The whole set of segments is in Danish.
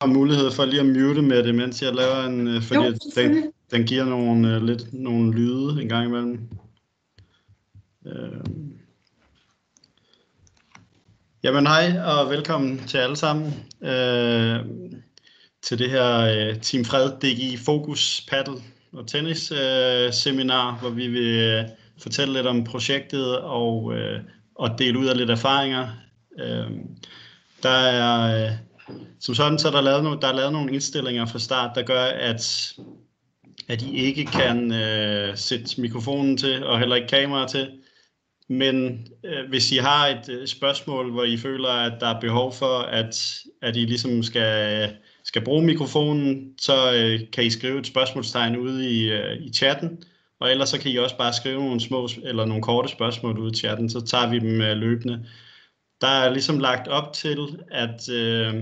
har mulighed for lige at mute med det, mens jeg laver en, øh, fordi jo, den, den giver nogle, uh, lidt, nogle lyde en gang imellem. Uh, jamen hej og velkommen til alle sammen uh, til det her uh, Team Fred DGI Fokus Paddle og Tennis uh, seminar, hvor vi vil uh, fortælle lidt om projektet og, uh, og dele ud af lidt erfaringer. Uh, der er uh, som sådan, så er der lavet, nogle, der er lavet nogle indstillinger fra start, der gør, at, at I ikke kan øh, sætte mikrofonen til, og heller ikke kamera til. Men øh, hvis I har et øh, spørgsmål, hvor I føler, at der er behov for, at, at I ligesom skal, skal bruge mikrofonen, så øh, kan I skrive et spørgsmålstegn ude i, øh, i chatten. Og ellers så kan I også bare skrive nogle små eller nogle korte spørgsmål ude i chatten, så tager vi dem øh, løbende der er ligesom lagt op til, at, øh,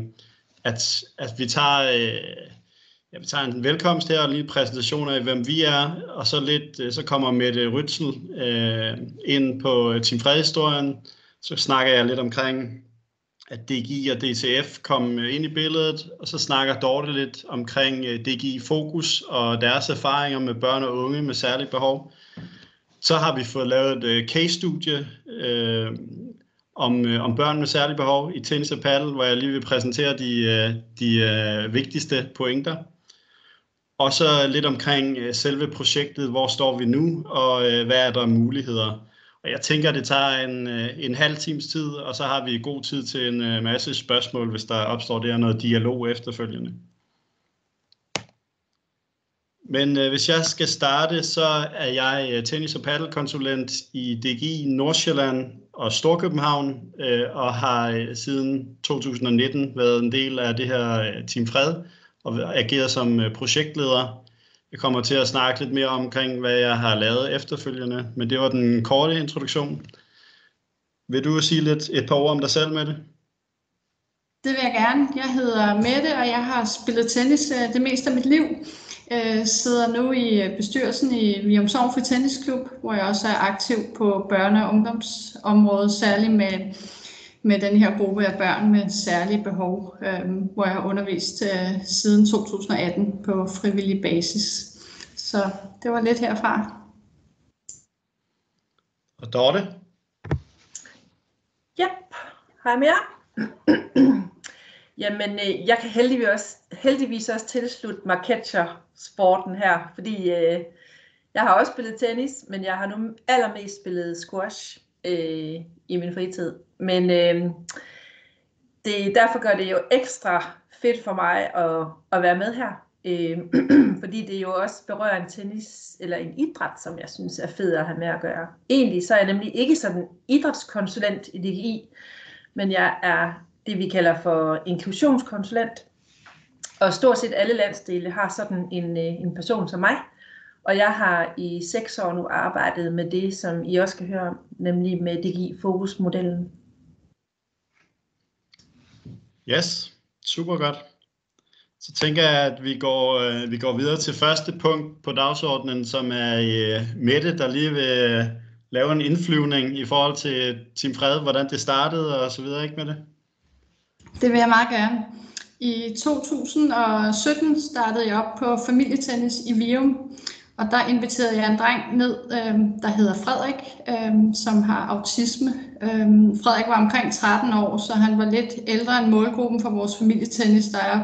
at, at vi tager... Øh, Ja, vi tager en velkomst her og lige præsentation af, hvem vi er, og så lidt, øh, så kommer Mette Rytsel øh, ind på øh, Team Fred-historien. Så snakker jeg lidt omkring, at DGI og DTF kom øh, ind i billedet, og så snakker Dorte lidt omkring øh, DGI Fokus og deres erfaringer med børn og unge med særlige behov. Så har vi fået lavet et case-studie, øh, om, øh, om børn med særlige behov i tennis og paddle, hvor jeg lige vil præsentere de, øh, de øh, vigtigste pointer. Og så lidt omkring øh, selve projektet, hvor står vi nu, og øh, hvad er der muligheder. Og jeg tænker, det tager en, øh, en halv times tid, og så har vi god tid til en øh, masse spørgsmål, hvis der opstår der noget dialog efterfølgende. Men øh, hvis jeg skal starte, så er jeg øh, tennis- og paddelkonsulent i DGI Nordsjælland og Storkøbenhavn, øh, og har øh, siden 2019 været en del af det her øh, Team Fred, og ageret som øh, projektleder. Jeg kommer til at snakke lidt mere omkring, hvad jeg har lavet efterfølgende, men det var den korte introduktion. Vil du sige lidt et par ord om dig selv med det? Det vil jeg gerne. Jeg hedder Mette, og jeg har spillet tennis øh, det meste af mit liv. Jeg sidder nu i bestyrelsen i Vium Sogn Tennisklub, hvor jeg også er aktiv på børne- og ungdomsområdet, særligt med, med den her gruppe af børn med særlige behov, øh, hvor jeg har undervist øh, siden 2018 på frivillig basis. Så det var lidt herfra. Og Dorte? Ja, hej med jer. Jamen, øh, jeg kan heldigvis også, heldigvis også tilslutte mig catcher-sporten her, fordi øh, jeg har også spillet tennis, men jeg har nu allermest spillet squash øh, i min fritid. Men øh, det, derfor gør det jo ekstra fedt for mig at, at være med her, øh, fordi det jo også berører en tennis eller en idræt, som jeg synes er fed at have med at gøre. Egentlig så er jeg nemlig ikke sådan idrætskonsulent i DGI, men jeg er det, vi kalder for inklusionskonsulent. Og stort set alle landsdele har sådan en, øh, en person som mig. Og jeg har i seks år nu arbejdet med det, som I også kan høre om, nemlig med DGI-fokusmodellen. Yes, super godt. Så tænker jeg, at vi går, øh, vi går videre til første punkt på dagsordenen, som er øh, Mette, der lige vil øh, lave en indflyvning i forhold til Team Fred, hvordan det startede og så videre, ikke med det? Det vil jeg meget gerne. I 2017 startede jeg op på familietennis i Vium, og der inviterede jeg en dreng ned, øh, der hedder Frederik, øh, som har autisme. Øh, Frederik var omkring 13 år, så han var lidt ældre end målgruppen for vores familietennis, der er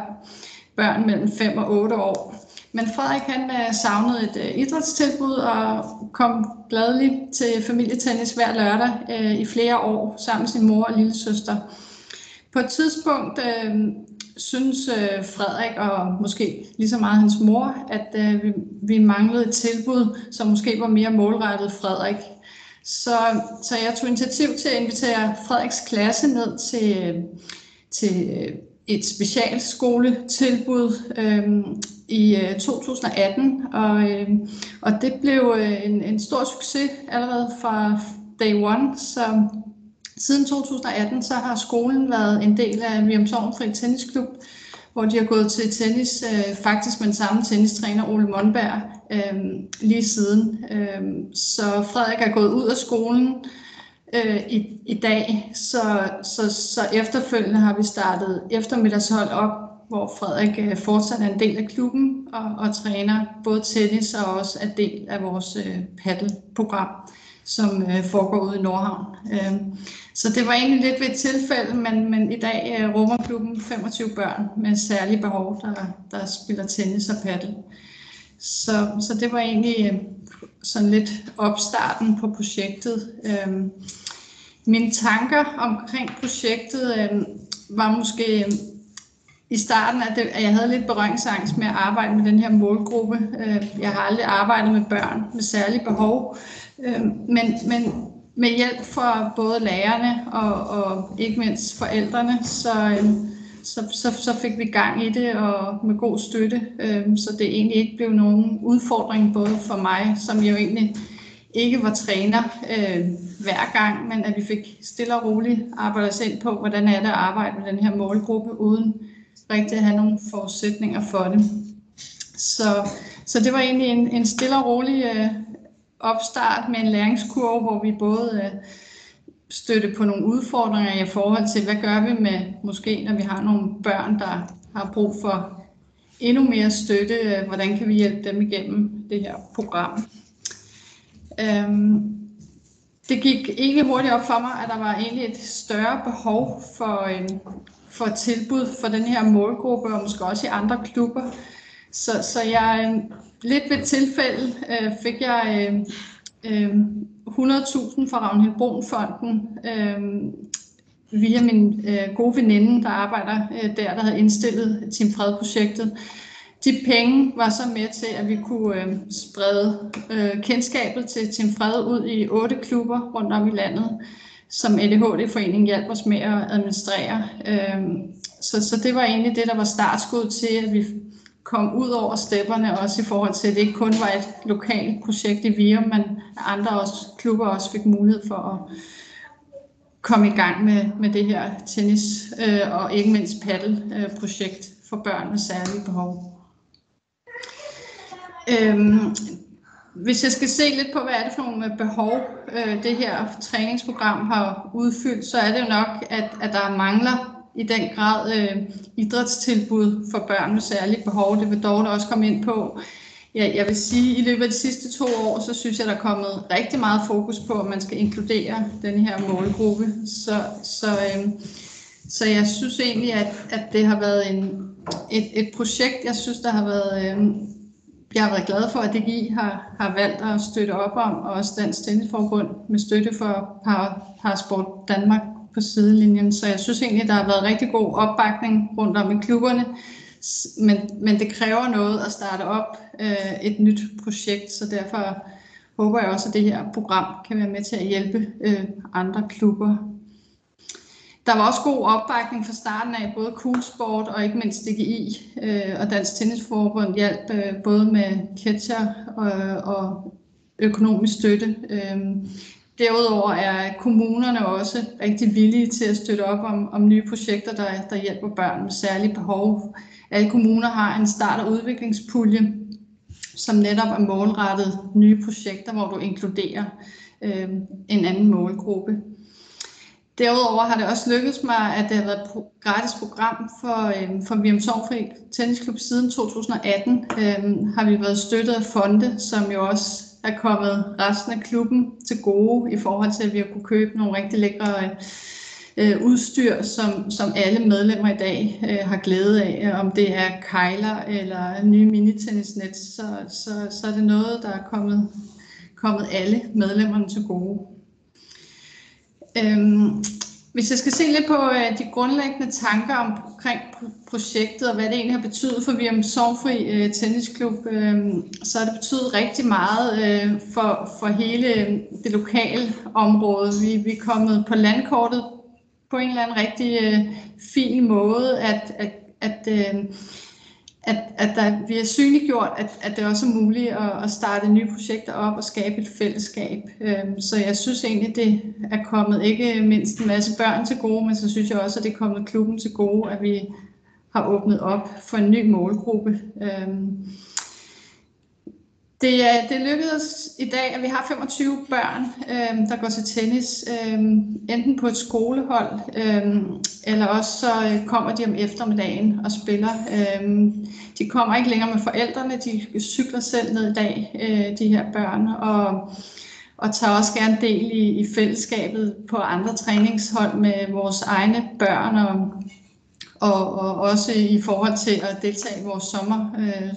børn mellem 5 og 8 år. Men Frederik han øh, savnede et øh, idrætstilbud og kom gladeligt til familietennis hver lørdag øh, i flere år sammen med sin mor og lille søster. På et tidspunkt øh, synes øh, Frederik og måske lige så meget hans mor, at øh, vi, vi manglede et tilbud, som måske var mere målrettet Frederik. Så, så jeg tog initiativ til at invitere Frederiks klasse ned til, øh, til øh, et specialskoletilbud øh, i øh, 2018, og, øh, og det blev en, en stor succes allerede fra day one, så Siden 2018 så har skolen været en del af Vium Sovnfri Tennisklub, hvor de har gået til tennis, øh, faktisk med den samme tennistræner, Ole Monberg, øh, lige siden. Øh, så Frederik er gået ud af skolen øh, i, i dag, så, så, så efterfølgende har vi startet eftermiddagshold op hvor Frederik øh, fortsat er en del af klubben og, og træner både tennis og også er del af vores øh, paddelprogram, som øh, foregår ude i Nordhavn. Øh, så det var egentlig lidt ved et tilfælde, men, men i dag øh, rummer klubben 25 børn med særlige behov, der, der spiller tennis og paddel. Så, så det var egentlig øh, sådan lidt opstarten på projektet. Øh, mine tanker omkring projektet øh, var måske øh, i starten, at, det, at jeg havde lidt berøringsangst med at arbejde med den her målgruppe. Øh, jeg har aldrig arbejdet med børn med særlige behov, øh, men, men med hjælp fra både lærerne og, og ikke mindst forældrene, så, øh, så, så, så fik vi gang i det og med god støtte, så det egentlig ikke blev nogen udfordring både for mig, som jo egentlig ikke var træner øh, hver gang, men at vi fik stille og roligt arbejdet os ind på, hvordan er det at arbejde med den her målgruppe, uden rigtig at have nogle forudsætninger for det. Så, så det var egentlig en, en stille og rolig øh, opstart med en læringskurve, hvor vi både øh, støtte på nogle udfordringer i forhold til, hvad gør vi med måske, når vi har nogle børn, der har brug for endnu mere støtte, øh, hvordan kan vi hjælpe dem igennem det her program. Øhm, det gik ikke hurtigt op for mig, at der var egentlig et større behov for, øh, for tilbud for den her målgruppe, og måske også i andre klubber. Så, så jeg øh, lidt ved tilfælde øh, fik jeg øh, øh, 100.000 fra Ragnhild Brun-fonden øh, via min øh, gode veninde, der arbejder øh, der, der havde indstillet Team Fred-projektet. De penge var så med til, at vi kunne øh, sprede øh, kendskabet til Team Fred ud i otte klubber rundt om i landet, som LHD-foreningen hjalp os med at administrere. Øhm, så, så det var egentlig det, der var startskud til, at vi kom ud over stepperne, også i forhold til, at det ikke kun var et lokalt projekt i Virum, men andre også, klubber også fik mulighed for at komme i gang med, med det her tennis øh, og ikke mindst paddelprojekt øh, for børn med særlige behov. Øhm, hvis jeg skal se lidt på, hvad er det for nogle øh, behov, øh, det her træningsprogram har udfyldt, så er det jo nok, at, at der mangler i den grad øh, idrætstilbud for børn med særlige behov. Det vil dog også komme ind på. Ja, jeg vil sige, at i løbet af de sidste to år, så synes jeg, der er kommet rigtig meget fokus på, at man skal inkludere den her målgruppe. Så, så, øh, så jeg synes egentlig, at, at det har været en, et, et projekt, jeg synes, der har været... Øh, jeg har været glad for, at DGI har, har valgt at støtte op om, og også Dansk Tennisforbund med støtte for Parasport Danmark på sidelinjen. Så jeg synes egentlig, der har været rigtig god opbakning rundt om i klubberne. Men, men det kræver noget at starte op øh, et nyt projekt, så derfor håber jeg også, at det her program kan være med til at hjælpe øh, andre klubber. Der var også god opbakning fra starten af, både Coolsport og ikke mindst DGI øh, og Dansk Tennisforbund hjalp øh, både med catcher og, øh, og økonomisk støtte. Øh, Derudover er kommunerne også rigtig villige til at støtte op om, om nye projekter, der, der hjælper børn med særlige behov. Alle kommuner har en start- og udviklingspulje, som netop er målrettet nye projekter, hvor du inkluderer øh, en anden målgruppe. Derudover har det også lykkedes mig, at det har været et gratis program for, øh, for Virum Sovfri Tennisklub siden 2018. Øh, har vi været støttet af fonde, som jo også er kommet resten af klubben til gode i forhold til, at vi har kunne købe nogle rigtig lækre øh, udstyr, som, som alle medlemmer i dag øh, har glæde af. Om det er kejler eller nye minitennisnet, så, så, så er det noget, der er kommet, kommet alle medlemmerne til gode. Øhm, hvis jeg skal se lidt på øh, de grundlæggende tanker omkring projektet, og hvad det egentlig har betydet for Virum Sorgfri øh, Tennisklub, øh, så har det betydet rigtig meget øh, for, for hele øh, det lokale område. Vi, vi er kommet på landkortet på en eller anden rigtig øh, fin måde, at, at, at øh, at, at der, vi har synliggjort, at, at det også er muligt at, at starte nye projekter op og skabe et fællesskab. Øhm, så jeg synes egentlig, det er kommet ikke mindst en masse børn til gode, men så synes jeg også, at det er kommet klubben til gode, at vi har åbnet op for en ny målgruppe. Øhm, det, det lykkedes i dag, at vi har 25 børn, øh, der går til tennis, øh, enten på et skolehold, øh, eller også så øh, kommer de om eftermiddagen og spiller. Øh, de kommer ikke længere med forældrene, de cykler selv ned i dag, øh, de her børn, og, og tager også gerne del i, i fællesskabet på andre træningshold med vores egne børn og og, og også i forhold til at deltage i vores sommer. øh,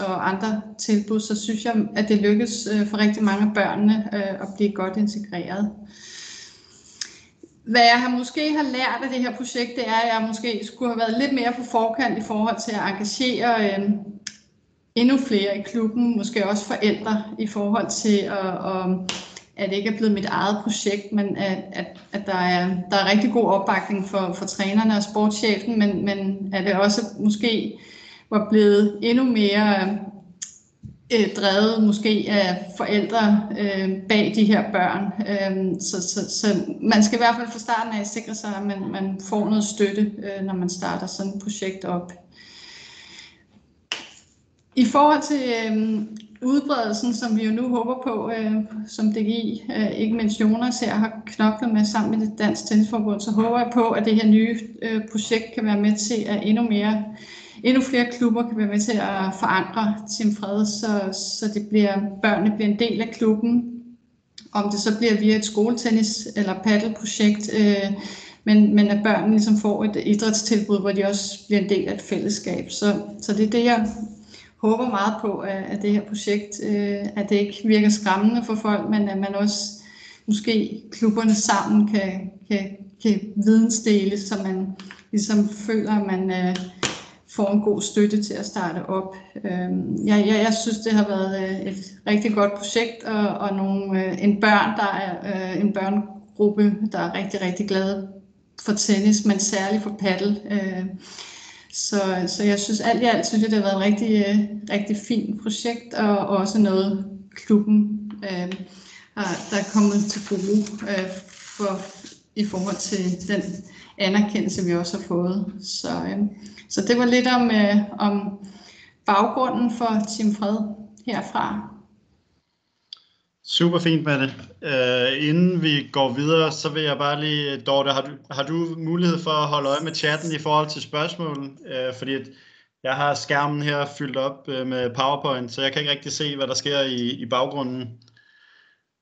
og andre tilbud, så synes jeg, at det lykkes øh, for rigtig mange af børnene øh, at blive godt integreret. Hvad jeg har måske har lært af det her projekt, det er, at jeg måske skulle have været lidt mere på forkant i forhold til at engagere øh, endnu flere i klubben, måske også forældre, i forhold til at, at at det ikke er blevet mit eget projekt, men at, at, at der, er, der er rigtig god opbakning for, for trænerne og sportschefen, men, men at det også måske var blevet endnu mere øh, drevet måske af forældre øh, bag de her børn. Øh, så, så, så man skal i hvert fald fra starten af sikre sig, at man, man får noget støtte, øh, når man starter sådan et projekt op. I forhold til øh, udbredelsen, som vi jo nu håber på, øh, som DGI, øh, ikke mindst Jonas her, har knoklet med sammen med det Dansk Tennisforbund, så håber jeg på, at det her nye øh, projekt kan være med til at endnu mere endnu flere klubber kan være med til at forandre Team Fred, så, så det bliver, børnene bliver en del af klubben. Om det så bliver via et skoletennis- eller paddelprojekt, øh, men, men at børnene ligesom får et idrætstilbud, hvor de også bliver en del af et fællesskab. Så, så det er det, jeg håber meget på, at det her projekt, øh, at det ikke virker skræmmende for folk, men at man også måske klubberne sammen kan, kan, kan vidensdele, så man ligesom føler, at man øh, får en god støtte til at starte op. Øhm, jeg, jeg, jeg synes, det har været øh, et rigtig godt projekt, og, og nogle, øh, en børn, der er øh, en børnegruppe, der er rigtig, rigtig glade for tennis, men særligt for paddel. Så, så jeg synes alt i alt, synes jeg, det har været et rigtig, rigtig fint projekt, og også noget klubben øh, der er kommet til gode øh, for, i forhold til den anerkendelse, vi også har fået. Så, øh, så det var lidt om, øh, om baggrunden for Team Fred herfra. Super fint, Mette. Uh, inden vi går videre, så vil jeg bare lige, Dorte, har du, har du mulighed for at holde øje med chatten i forhold til spørgsmål? Uh, fordi at jeg har skærmen her fyldt op uh, med PowerPoint, så jeg kan ikke rigtig se, hvad der sker i, i baggrunden.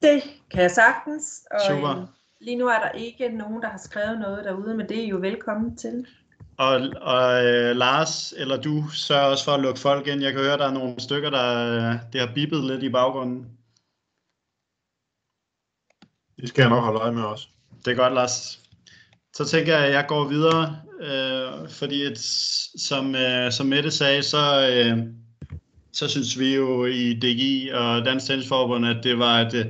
Det kan jeg sagtens. Og Super. Øh, lige nu er der ikke nogen, der har skrevet noget derude, men det er I jo velkommen til. Og, og øh, Lars, eller du, sørger også for at lukke folk ind. Jeg kan høre, der er nogle stykker, der det har bippet lidt i baggrunden. Det skal jeg nok holde øje med også. Det er godt, Lars. Så tænker jeg, at jeg går videre, øh, fordi et, som, øh, som Mette sagde, så, øh, så synes vi jo i DGI og Dansk Tennisforbund, at det var et øh,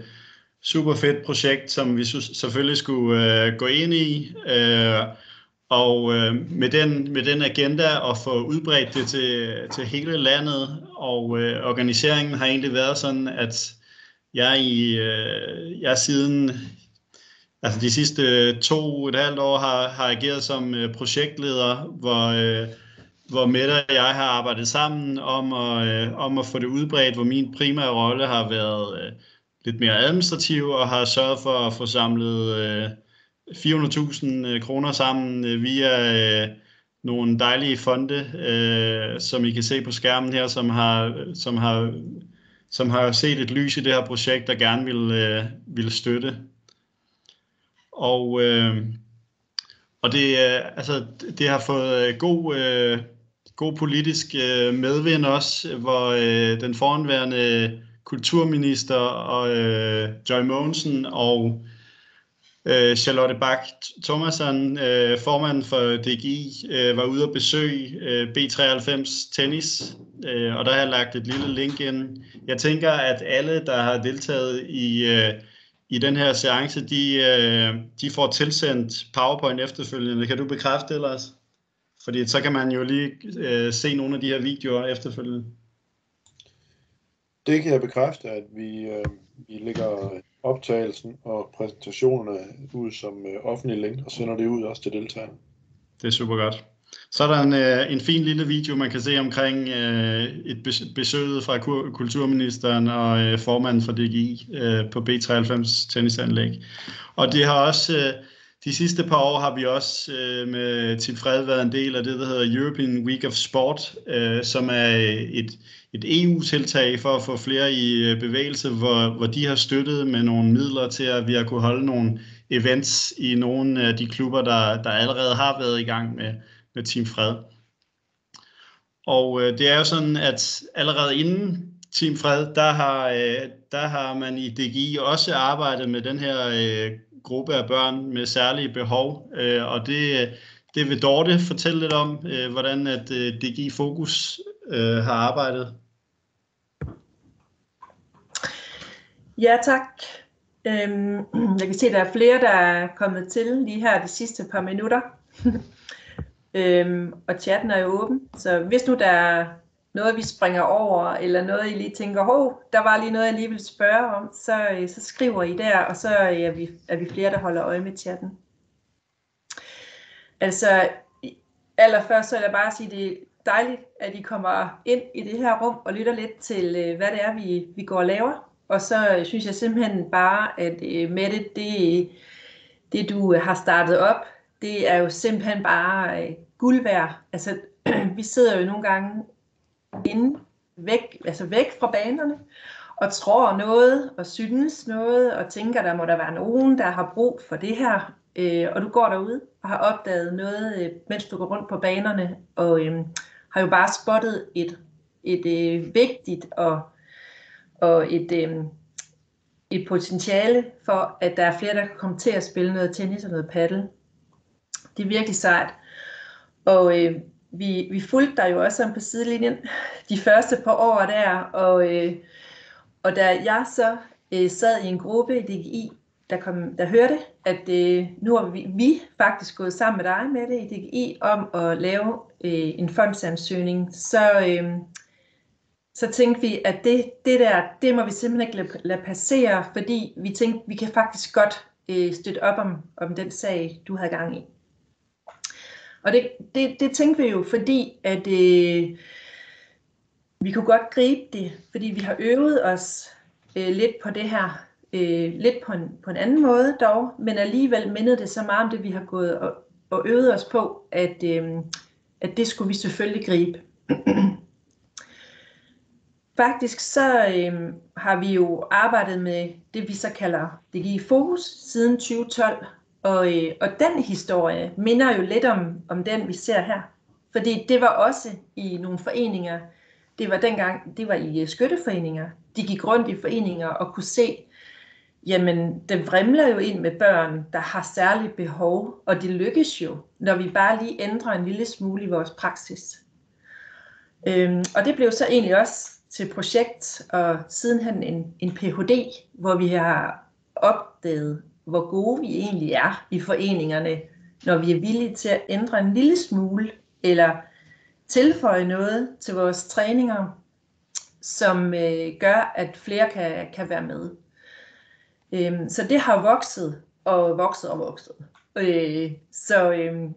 super fedt projekt, som vi selvfølgelig skulle øh, gå ind i. Øh, og øh, med, den, med den agenda at få udbredt det til, til hele landet, og øh, organiseringen har egentlig været sådan, at jeg, i, øh, jeg siden altså de sidste to og et halvt år har, har ageret som øh, projektleder, hvor, øh, hvor Mette og jeg har arbejdet sammen om at, øh, om at få det udbredt, hvor min primære rolle har været øh, lidt mere administrativ og har sørget for at få samlet øh, 400.000 øh, kroner sammen øh, via øh, nogle dejlige fonde, øh, som I kan se på skærmen her, som har, som har som har set et lys i det her projekt og gerne vil, øh, vil støtte. Og, øh, og det, øh, altså, det har fået god, øh, god politisk øh, medvind også, hvor øh, den foranværende kulturminister og øh, Joy Mogensen og øh, Charlotte Bak Thomasen, øh, formand for DGI, øh, var ude at besøge øh, B93 Tennis, øh, og der har jeg lagt et lille link ind. Jeg tænker, at alle, der har deltaget i, øh, i den her seance, de, øh, de får tilsendt PowerPoint efterfølgende. Kan du bekræfte det, Lars? Fordi så kan man jo lige øh, se nogle af de her videoer efterfølgende. Det kan jeg bekræfte, at vi, øh, vi lægger optagelsen og præsentationerne ud som øh, offentlig link og sender det ud også til deltagerne. Det er super godt. Så er der en, øh, en fin lille video, man kan se omkring øh, et besøg fra kulturministeren og øh, formanden for DGI øh, på B93 tennisanlæg. Og det har også, øh, de sidste par år har vi også øh, med Team Fred været en del af det, der hedder European Week of Sport, øh, som er et, et EU-tiltag for at få flere i øh, bevægelse, hvor, hvor de har støttet med nogle midler til, at vi har kunne holde nogle events i nogle af de klubber, der, der allerede har været i gang med, med Team Fred. Og øh, det er jo sådan, at allerede inden Team Fred, der har, øh, der har man i DGI også arbejdet med den her øh, gruppe af børn med særlige behov, øh, og det, det vil Dorte fortælle lidt om, øh, hvordan at øh, DG Fokus øh, har arbejdet. Ja, tak. Øhm, jeg kan se, at der er flere, der er kommet til lige her de sidste par minutter. øhm, og chatten er jo åben, så hvis nu der er noget, vi springer over, eller noget, I lige tænker, hov, der var lige noget, jeg lige vil spørge om, så, øh, så skriver I der, og så øh, er vi, er vi flere, der holder øje med chatten. Altså, allerførst så vil jeg bare sige, det er dejligt, at I kommer ind i det her rum og lytter lidt til, øh, hvad det er, vi, vi går og laver. Og så synes jeg simpelthen bare, at med Mette, det, det du har startet op, det er jo simpelthen bare guld værd. Altså, vi sidder jo nogle gange inde væk, altså væk fra banerne, og tror noget, og synes noget, og tænker, der må der være nogen, der har brug for det her, øh, og du går derud og har opdaget noget, øh, mens du går rundt på banerne, og øh, har jo bare spottet et, et øh, vigtigt og, og et, øh, et potentiale for, at der er flere, der kan komme til at spille noget tennis og noget paddle. Det er virkelig sejt. Og øh, vi, vi fulgte dig jo også som på sidelinjen de første par år der, og, øh, og da jeg så øh, sad i en gruppe i DGI, der, kom, der hørte, at øh, nu har vi, vi faktisk gået sammen med dig med det i DGI om at lave øh, en fondsansøgning, så, øh, så tænkte vi, at det, det der, det må vi simpelthen ikke lade, lade passere, fordi vi tænkte, vi kan faktisk godt øh, støtte op om, om den sag, du havde gang i. Og det, det, det tænkte vi jo, fordi at øh, vi kunne godt gribe det, fordi vi har øvet os øh, lidt på det her, øh, lidt på en, på en anden måde dog, men alligevel mindede det så meget om det, vi har gået og, og øvet os på, at, øh, at det skulle vi selvfølgelig gribe. Faktisk så øh, har vi jo arbejdet med det, vi så kalder DGI Fokus siden 2012, og, øh, og den historie minder jo lidt om, om den, vi ser her. Fordi det var også i nogle foreninger, det var dengang, det var i øh, skytteforeninger. De gik rundt i foreninger og kunne se, jamen, det vrimler jo ind med børn, der har særlige behov, og det lykkes jo, når vi bare lige ændrer en lille smule i vores praksis. Øhm, og det blev så egentlig også til projekt, og sidenhen en, en Ph.D., hvor vi har opdaget, hvor gode vi egentlig er i foreningerne, når vi er villige til at ændre en lille smule, eller tilføje noget til vores træninger, som øh, gør, at flere kan, kan være med. Øhm, så det har vokset og vokset og vokset. Øh, så øh,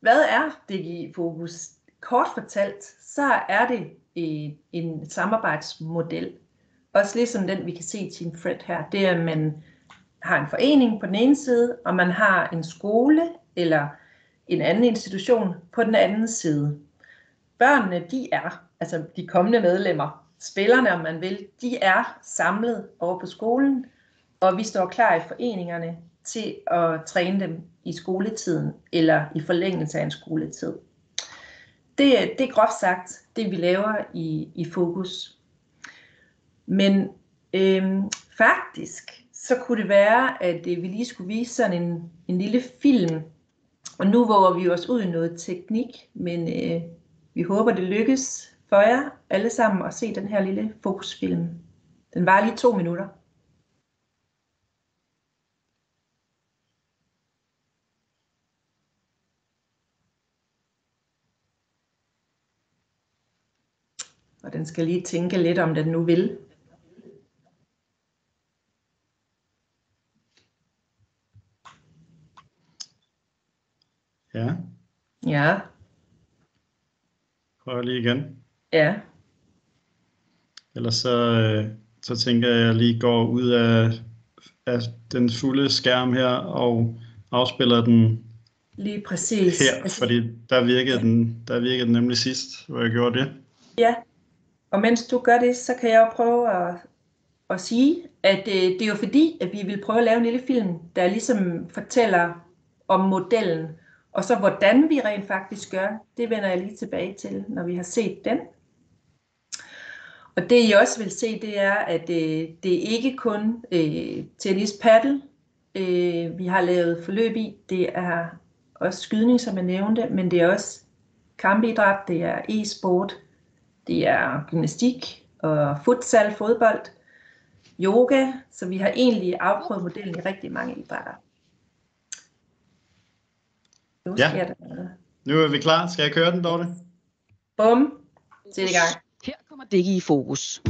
hvad er DGI Fokus? Kort fortalt, så er det en, en samarbejdsmodel. Også ligesom den, vi kan se i Team Fred her. Det er, at man har en forening på den ene side, og man har en skole eller en anden institution på den anden side. Børnene, de er, altså de kommende medlemmer, spillerne om man vil, de er samlet over på skolen, og vi står klar i foreningerne til at træne dem i skoletiden eller i forlængelse af en skoletid. Det, det er groft sagt det, vi laver i, i Fokus. Men øhm, faktisk så kunne det være, at øh, vi lige skulle vise sådan en, en lille film. Og nu våger vi os ud i noget teknik, men øh, vi håber, det lykkes for jer alle sammen at se den her lille fokusfilm. Den var lige to minutter. Og den skal lige tænke lidt om den nu vil. Ja. Ja. Prøv lige igen. Ja. Ellers så, øh, så tænker jeg, at jeg lige går ud af, af den fulde skærm her og afspiller den Lige præcis. her, fordi der virkede, den, der virkede den nemlig sidst, hvor jeg gjorde det. Ja, og mens du gør det, så kan jeg jo prøve at, at sige, at øh, det er jo fordi, at vi vil prøve at lave en lille film, der ligesom fortæller om modellen, og så hvordan vi rent faktisk gør, det vender jeg lige tilbage til, når vi har set den. Og det I også vil se, det er, at øh, det er ikke kun øh, tennis paddle, øh, vi har lavet forløb i. Det er også skydning, som jeg nævnte, men det er også kampidræt, det er e-sport, det er gymnastik og futsal, fodbold, yoga, så vi har egentlig afprøvet modellen i rigtig mange idrætter. Nu Ja. sker der noget. Nu er vi klar. Skal jeg køre den, Dorte? Bum, sæt i gang. Her kommer Dække i fokus.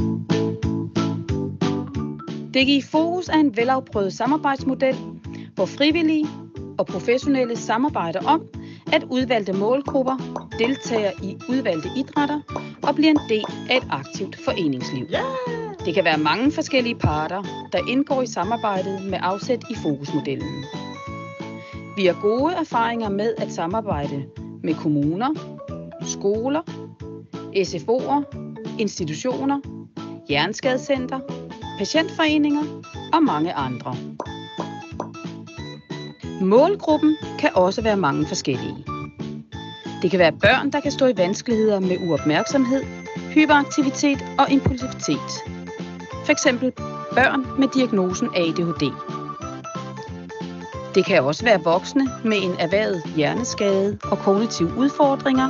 Dække i fokus er en velafprøvet samarbejdsmodel, hvor frivillige og professionelle samarbejder om, at udvalgte målgrupper deltager i udvalgte idrætter og bliver en del af et aktivt foreningsliv. Det kan være mange forskellige parter, der indgår i samarbejdet med afsæt i fokusmodellen. Vi har gode erfaringer med at samarbejde med kommuner, skoler, SFO'er, institutioner, hjerneskadecenter, patientforeninger og mange andre. Målgruppen kan også være mange forskellige. Det kan være børn, der kan stå i vanskeligheder med uopmærksomhed, hyperaktivitet og impulsivitet. For eksempel børn med diagnosen ADHD. Det kan også være voksne med en erhvervet hjerneskade og kognitive udfordringer,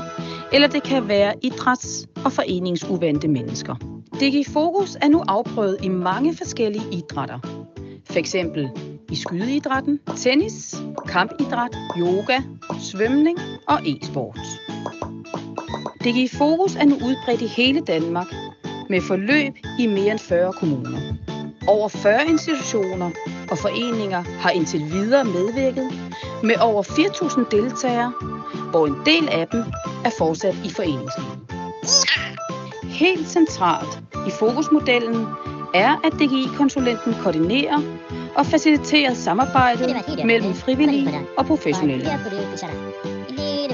eller det kan være idræts- og foreningsuvante mennesker. Digi Fokus er nu afprøvet i mange forskellige idrætter. For eksempel i skydeidrætten, tennis, kampidræt, yoga, svømning og e-sport. DG Fokus er nu udbredt i hele Danmark med forløb i mere end 40 kommuner. Over 40 institutioner og foreninger har indtil videre medvirket med over 4.000 deltagere, hvor en del af dem er fortsat i foreningslivet. Helt centralt i fokusmodellen er, at DGI-konsulenten koordinerer og faciliterer samarbejdet mellem frivillige og professionelle.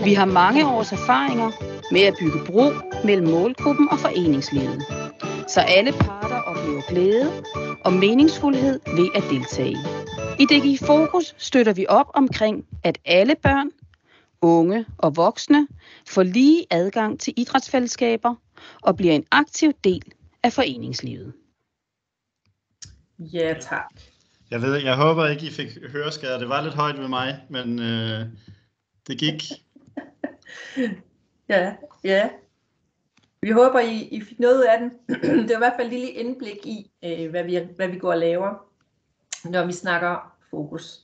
Vi har mange års erfaringer med at bygge bro mellem målgruppen og foreningslivet, så alle parter oplever glæde og meningsfuldhed ved at deltage. I DGI Fokus støtter vi op omkring, at alle børn, unge og voksne får lige adgang til idrætsfællesskaber og bliver en aktiv del af foreningslivet. Ja, tak. Jeg ved, jeg håber ikke, I fik høreskader. Det var lidt højt ved mig, men øh, det gik. Ja, ja. Vi håber, I, I fik noget af den. det var i hvert fald et lille indblik i, øh, hvad, vi, hvad vi går og laver, når vi snakker fokus.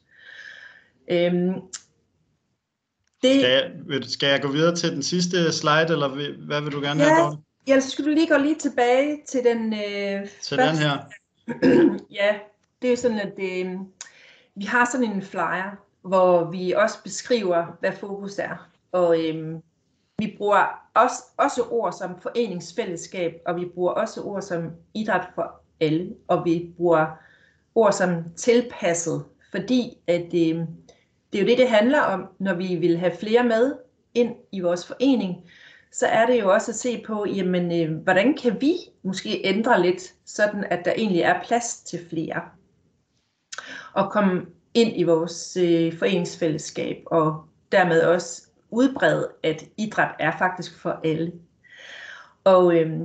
Øhm, det, Skal jeg, skal jeg gå videre til den sidste slide, eller hvad vil du gerne Ja. have, ja, så skal du lige gå lige tilbage til den øh, Til den her. ja, det er sådan, at øh, vi har sådan en flyer, hvor vi også beskriver, hvad fokus er. Og øh, vi bruger også, også ord som foreningsfællesskab, og vi bruger også ord som idræt for alle, og vi bruger ord som tilpasset, fordi at øh, det er jo det, det handler om, når vi vil have flere med ind i vores forening, så er det jo også at se på, jamen, øh, hvordan kan vi måske ændre lidt, sådan at der egentlig er plads til flere. Og komme ind i vores øh, foreningsfællesskab, og dermed også udbrede, at idræt er faktisk for alle. Og øh,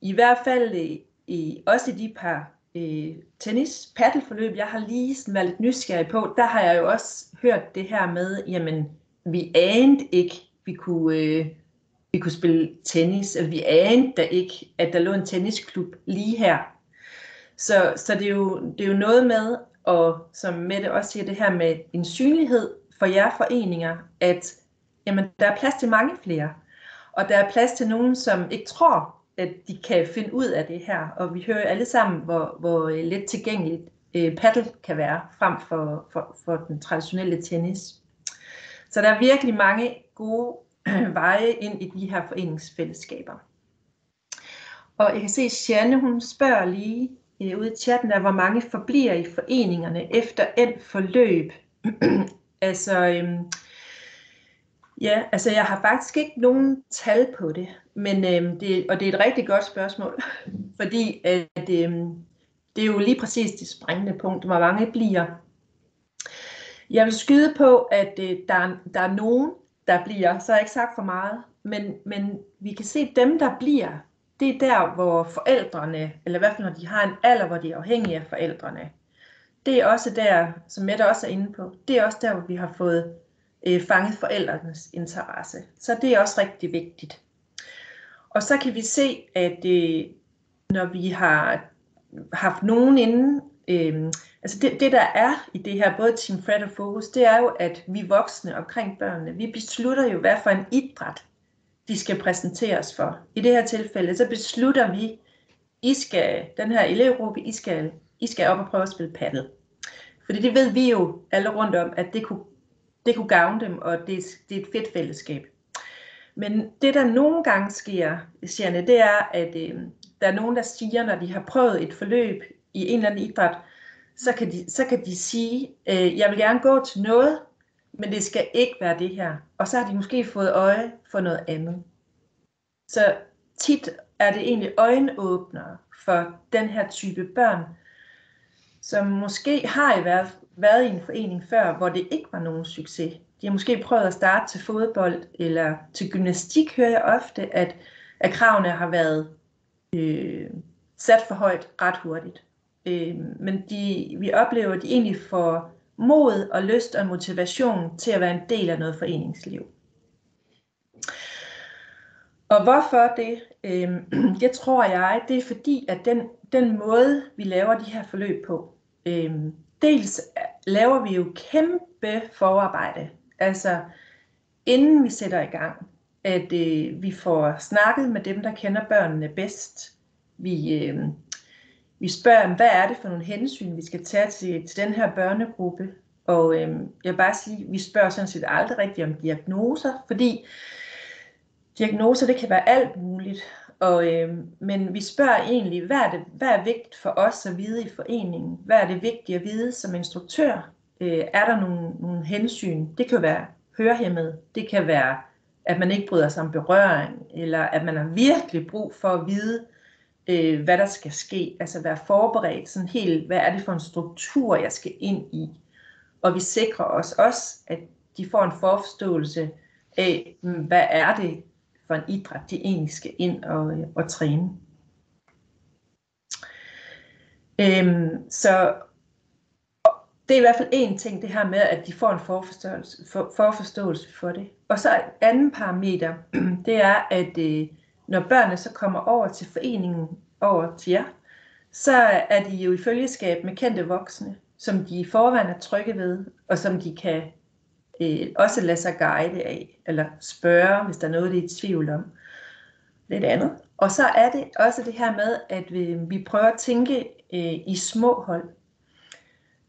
i hvert fald øh, i, også i de par øh, tennis paddelforløb, jeg har lige sådan været lidt nysgerrig på, der har jeg jo også hørt det her med, jamen vi anede ikke, vi kunne, øh, vi kunne spille tennis, og vi anede da ikke, at der lå en tennisklub lige her. Så, så det, er jo, det er jo noget med, og som Mette også siger, det her med en synlighed for jer foreninger, at jamen, der er plads til mange flere. Og der er plads til nogen, som ikke tror, at de kan finde ud af det her. Og vi hører alle sammen, hvor, hvor øh, let tilgængeligt øh, paddle kan være, frem for, for, for den traditionelle tennis. Så der er virkelig mange gode veje ind i de her foreningsfællesskaber. Og jeg kan se, at Sianne, hun spørger lige øh, ude i chatten, der, hvor mange forbliver i foreningerne efter endt forløb. altså, øhm, ja, altså jeg har faktisk ikke nogen tal på det, men øh, det, og det er et rigtig godt spørgsmål, fordi at, øh, det er jo lige præcis det sprængende punkt, hvor mange bliver. Jeg vil skyde på, at øh, der, der er nogen, der bliver, så har jeg ikke sagt for meget, men, men vi kan se, at dem, der bliver, det er der, hvor forældrene, eller i hvert fald når de har en alder, hvor de er afhængige af forældrene, det er også der, som Mette også er inde på, det er også der, hvor vi har fået øh, fanget forældrenes interesse. Så det er også rigtig vigtigt. Og så kan vi se, at øh, når vi har haft nogen inden, øh, altså det, det der er i det her, både Team Fred og Fokus, det er jo, at vi voksne omkring børnene, vi beslutter jo, hvad for en idræt, de skal præsenteres for. I det her tilfælde, så beslutter vi, I skal, den her elevgruppe, I skal, I skal op og prøve at spille paddle. Fordi det ved vi jo alle rundt om, at det kunne, det kunne gavne dem, og det, det er et fedt fællesskab. Men det, der nogle gange sker, Sjerne, det er, at øh, der er nogen, der siger, når de har prøvet et forløb i en eller anden idræt, så kan de, så kan de sige, øh, jeg vil gerne gå til noget, men det skal ikke være det her. Og så har de måske fået øje for noget andet. Så tit er det egentlig øjenåbnere for den her type børn, som måske har i hvert, været i en forening før, hvor det ikke var nogen succes. De har måske prøvet at starte til fodbold eller til gymnastik, hører jeg ofte, at, at kravene har været øh, sat for højt ret hurtigt. Øh, men de, vi oplever, at de egentlig får mod og lyst og motivation til at være en del af noget foreningsliv. Og hvorfor det? Øh, det tror jeg, det er fordi, at den, den måde, vi laver de her forløb på, øh, dels laver vi jo kæmpe forarbejde. Altså, inden vi sætter i gang, at øh, vi får snakket med dem, der kender børnene bedst. Vi, øh, vi spørger, hvad er det for nogle hensyn, vi skal tage til, til den her børnegruppe. Og øh, jeg vil bare sige, vi spørger sådan set aldrig rigtigt om diagnoser, fordi diagnoser, det kan være alt muligt. Og, øh, men vi spørger egentlig, hvad er, det, hvad er vigtigt for os at vide i foreningen? Hvad er det vigtigt at vide som instruktør? Øh, er der nogle, nogle hensyn? Det kan være hørehæmmet, det kan være, at man ikke bryder sig om berøring, eller at man har virkelig brug for at vide, øh, hvad der skal ske. Altså være forberedt sådan helt, hvad er det for en struktur, jeg skal ind i. Og vi sikrer os også, at de får en forforståelse af, hvad er det for en idræt, de egentlig skal ind og, øh, og træne. Øhm, så det er i hvert fald en ting, det her med, at de får en forforståelse for, forforståelse for det. Og så et andet parameter, det er, at øh, når børnene så kommer over til foreningen, over til jer, så er de jo i følgeskab med kendte voksne, som de i forvejen er trygge ved, og som de kan øh, også lade sig guide af, eller spørge, hvis der er noget, det er i tvivl om. Lidt andet. Og så er det også det her med, at vi, vi prøver at tænke øh, i små hold.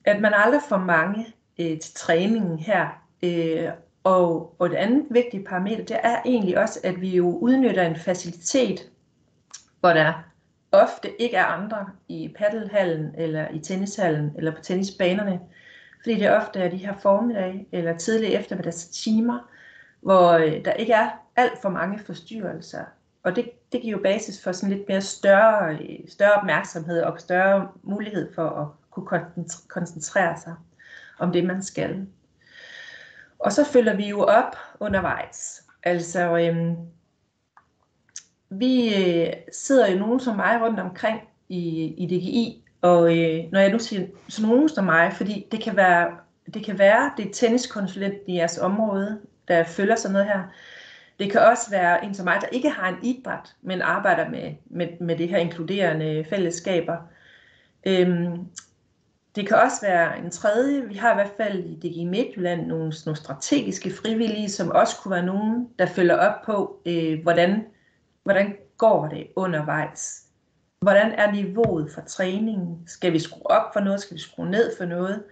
At man aldrig får mange øh, til træningen her. Øh, og, og et andet vigtigt parameter, det er egentlig også, at vi jo udnytter en facilitet, hvor der ofte ikke er andre i paddelhallen, eller i tennishallen, eller på tennisbanerne, fordi det ofte er de her formiddag eller tidlige eftermiddagstimer, hvor øh, der ikke er alt for mange forstyrrelser. Og det, det giver jo basis for sådan lidt mere større, øh, større opmærksomhed og større mulighed for at kunne koncentrere sig om det, man skal. Og så følger vi jo op undervejs. Altså, øhm, vi øh, sidder jo nogen som mig rundt omkring i, i DGI, og øh, når jeg nu siger sådan nogen som mig, fordi det kan være, det kan være, det er tenniskonsulent i jeres område, der følger sådan noget her. Det kan også være en som mig, der ikke har en idræt, men arbejder med, med, med det her inkluderende fællesskaber. Øhm, det kan også være en tredje. Vi har i hvert fald i DG Midtjylland nogle, nogle strategiske frivillige, som også kunne være nogen, der følger op på, øh, hvordan, hvordan går det undervejs. Hvordan er niveauet for træningen? Skal vi skrue op for noget? Skal vi skrue ned for noget?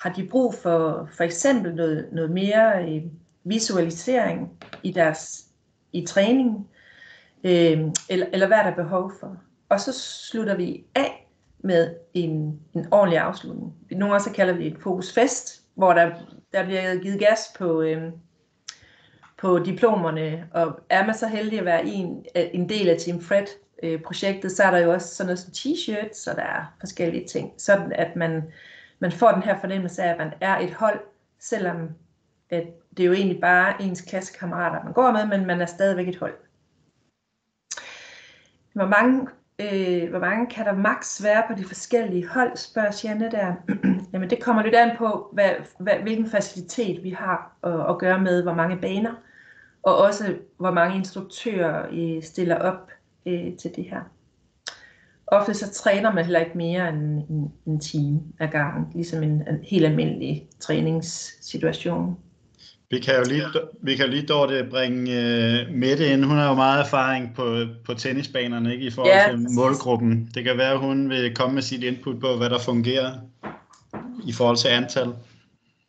Har de brug for for eksempel noget, noget mere øh, visualisering i deres i træningen? øh, eller, eller hvad er der behov for. Og så slutter vi af med en, en ordentlig afslutning. Nogle gange så kalder vi det et fokusfest, hvor der, der bliver givet gas på, øh, på diplomerne, og er man så heldig at være en, en del af Team Fred øh, projektet, så er der jo også sådan noget som t-shirts, og der er forskellige ting, sådan at man, man får den her fornemmelse af, at man er et hold, selvom at det er jo egentlig bare ens klassekammerater, man går med, men man er stadigvæk et hold. Hvor mange, øh, hvor mange kan der maks være på de forskellige hold, spørger Janne der. Jamen det kommer lidt an på, hvad, hvad, hvilken facilitet vi har at, at gøre med, hvor mange baner, og også hvor mange instruktører I stiller op øh, til det her. Ofte så træner man heller ikke mere end en, en time ad gangen, ligesom en, en helt almindelig træningssituation. Vi kan jo lige, vi kan lige Dorte, bringe uh, Mette ind. Hun har jo meget erfaring på, på tennisbanerne ikke, i forhold ja, til målgruppen. Det kan være, at hun vil komme med sit input på, hvad der fungerer i forhold til antal.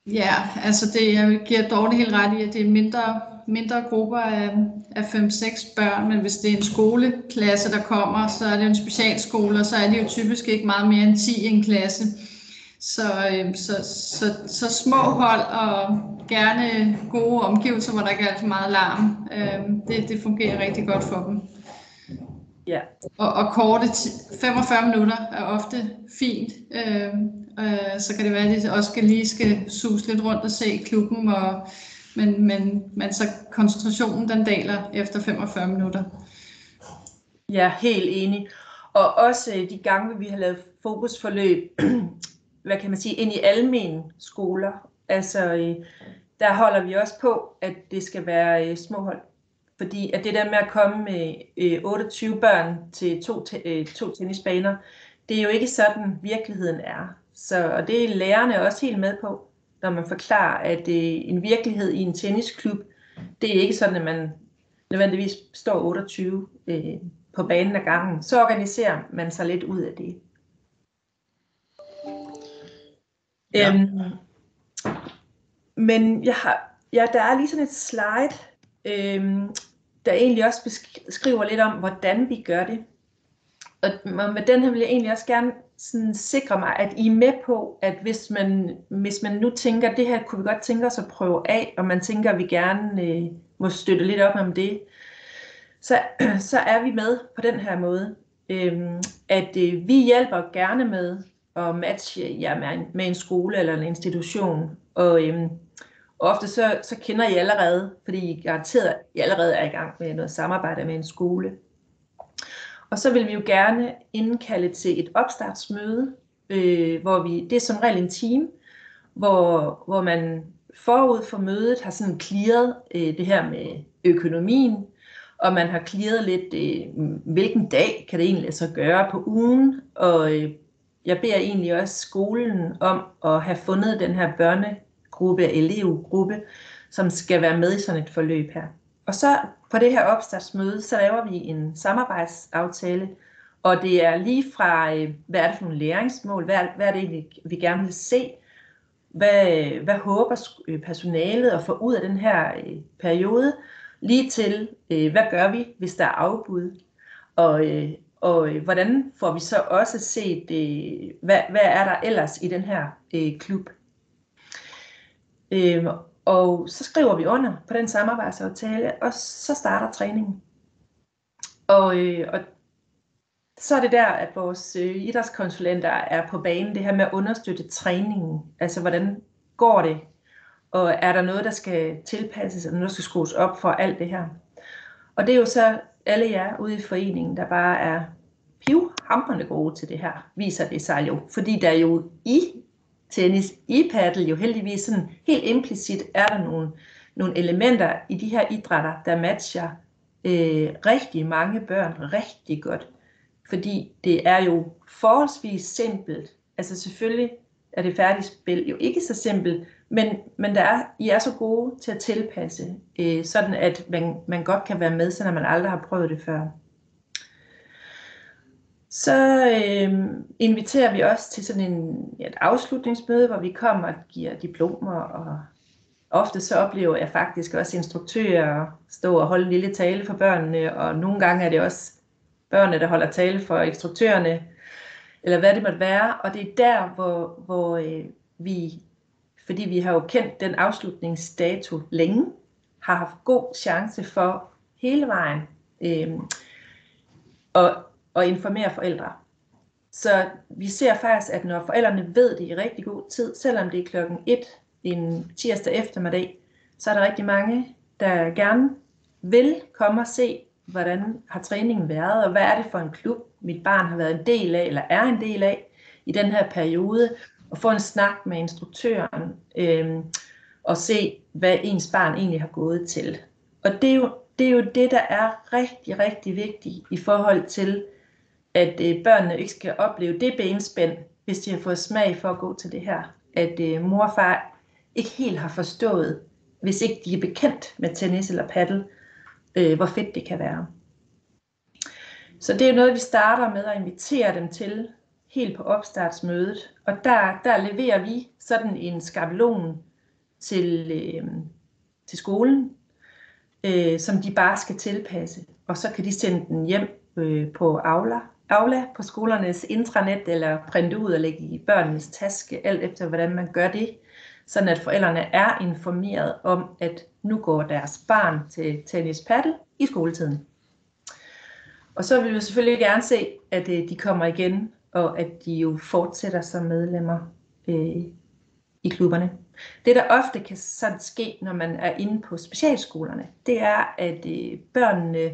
Ja, altså det, jeg giver Dorte helt ret i, at det er mindre, mindre grupper af, af 5-6 børn, men hvis det er en skoleklasse, der kommer, så er det en specialskole, og så er det jo typisk ikke meget mere end 10 i en klasse. Så, øh, så, så, så små hold og gerne gode omgivelser, hvor der ikke er alt for meget larm. Øh, det, det fungerer rigtig godt for dem. Ja. Og, og korte 45 minutter er ofte fint. Øh, øh, så kan det være, at de også skal lige skal sus lidt rundt og se klubben, og, men, men, men så koncentrationen den daler efter 45 minutter. Ja, helt enig. Og også øh, de gange, vi har lavet fokusforløb, hvad kan man sige, ind i almen skoler. Altså, øh, der holder vi også på, at det skal være øh, små hold. Fordi at det der med at komme med 28 børn til to, to tennisbaner, det er jo ikke sådan virkeligheden er. Så, og det er lærerne også helt med på, når man forklarer, at øh, en virkelighed i en tennisklub, det er ikke sådan, at man nødvendigvis står 28 øh, på banen ad gangen. Så organiserer man sig lidt ud af det. Ja. Øhm, men jeg har, ja, der er lige sådan et slide, øhm, der egentlig også beskriver lidt om, hvordan vi gør det. Og med den her vil jeg egentlig også gerne sådan sikre mig, at I er med på, at hvis man, hvis man nu tænker, at det her kunne vi godt tænke os at prøve af, og man tænker, at vi gerne øh, må støtte lidt op om det, så, så er vi med på den her måde. øh, at øh, vi hjælper gerne med at matche jer med en, med en skole eller en institution. Og øh, ofte så, så kender I allerede, fordi I garanteret I allerede er i gang med noget samarbejde med en skole. Og så vil vi jo gerne indkalde til et opstartsmøde, øh, hvor vi, det er som regel en team, hvor, hvor man forud for mødet har sådan clearet øh, det her med økonomien, og man har clearet lidt, øh, hvilken dag kan det egentlig så gøre på ugen, og øh, jeg beder egentlig også skolen om at have fundet den her børnegruppe, elevgruppe, som skal være med i sådan et forløb her. Og så på det her opstartsmøde, så laver vi en samarbejdsaftale, og det er lige fra, øh, hvad er det for nogle læringsmål, hvad er, hvad er det egentlig, vi gerne vil se, hvad, hvad håber øh, personalet at få ud af den her øh, periode, lige til, øh, hvad gør vi, hvis der er afbud, og, øh, og øh, hvordan får vi så også set, øh, hvad, hvad er der ellers i den her øh, klub? Øh, og så skriver vi under på den samarbejdsaftale, og så starter træningen. Og, øh, og så er det der, at vores øh, idrætskonsulenter er på banen, det her med at understøtte træningen. Altså, hvordan går det? Og er der noget, der skal tilpasses, eller noget, der skal skrues op for alt det her? Og det er jo så alle jer ude i foreningen, der bare er pivhamrende gode til det her, viser det sig jo. Fordi der jo i tennis, i paddle jo heldigvis sådan helt implicit er der nogle, nogle elementer i de her idrætter, der matcher øh, rigtig mange børn rigtig godt. Fordi det er jo forholdsvis simpelt. Altså selvfølgelig er det færdige spil jo ikke så simpelt, men, men der er, I er så gode til at tilpasse, øh, sådan at man, man godt kan være med, selvom man aldrig har prøvet det før. Så øh, inviterer vi også til sådan en, ja, et afslutningsmøde, hvor vi kommer og giver diplomer og, ofte så oplever jeg faktisk også instruktører stå og holde en lille tale for børnene, og nogle gange er det også børnene, der holder tale for instruktørerne, eller hvad det måtte være. Og det er der, hvor, hvor øh, vi, fordi vi har jo kendt den afslutningsdato længe, har haft god chance for hele vejen øh, og og informere forældre. Så vi ser faktisk, at når forældrene ved det i rigtig god tid, selvom det er klokken 1 en tirsdag eftermiddag, så er der rigtig mange, der gerne vil komme og se, hvordan har træningen været, og hvad er det for en klub, mit barn har været en del af, eller er en del af i den her periode, og få en snak med instruktøren, øh, og se, hvad ens barn egentlig har gået til. Og det er jo det, er jo det der er rigtig, rigtig vigtigt i forhold til, at øh, børnene ikke skal opleve det benspænd, hvis de har fået smag for at gå til det her. At øh, mor og far ikke helt har forstået, hvis ikke de er bekendt med tennis eller paddle, øh, hvor fedt det kan være. Så det er noget, vi starter med at invitere dem til helt på opstartsmødet. Og der, der leverer vi sådan en skabelon til, øh, til skolen, øh, som de bare skal tilpasse. Og så kan de sende den hjem øh, på Aula, Aula på skolernes intranet, eller printe ud og lægge i børnenes taske, alt efter hvordan man gør det sådan at forældrene er informeret om, at nu går deres barn til tennis paddle i skoletiden. Og så vil vi selvfølgelig gerne se, at øh, de kommer igen, og at de jo fortsætter som medlemmer øh, i klubberne. Det, der ofte kan sådan ske, når man er inde på specialskolerne, det er, at øh, børnene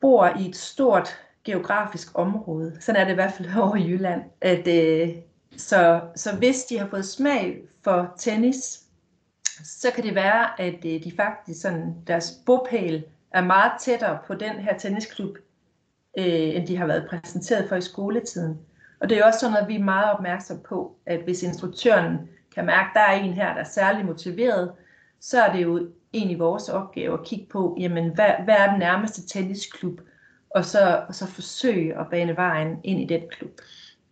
bor i et stort geografisk område. Sådan er det i hvert fald over i Jylland, at øh, så, så hvis de har fået smag for tennis, så kan det være, at øh, de faktisk sådan, deres bopæl er meget tættere på den her tennisklub, øh, end de har været præsenteret for i skoletiden. Og det er også sådan noget, vi er meget opmærksom på, at hvis instruktøren kan mærke, at der er en her, der er særlig motiveret, så er det jo egentlig vores opgave at kigge på, jamen, hvad, hvad er den nærmeste tennisklub, og så, og så forsøge at bane vejen ind i den klub.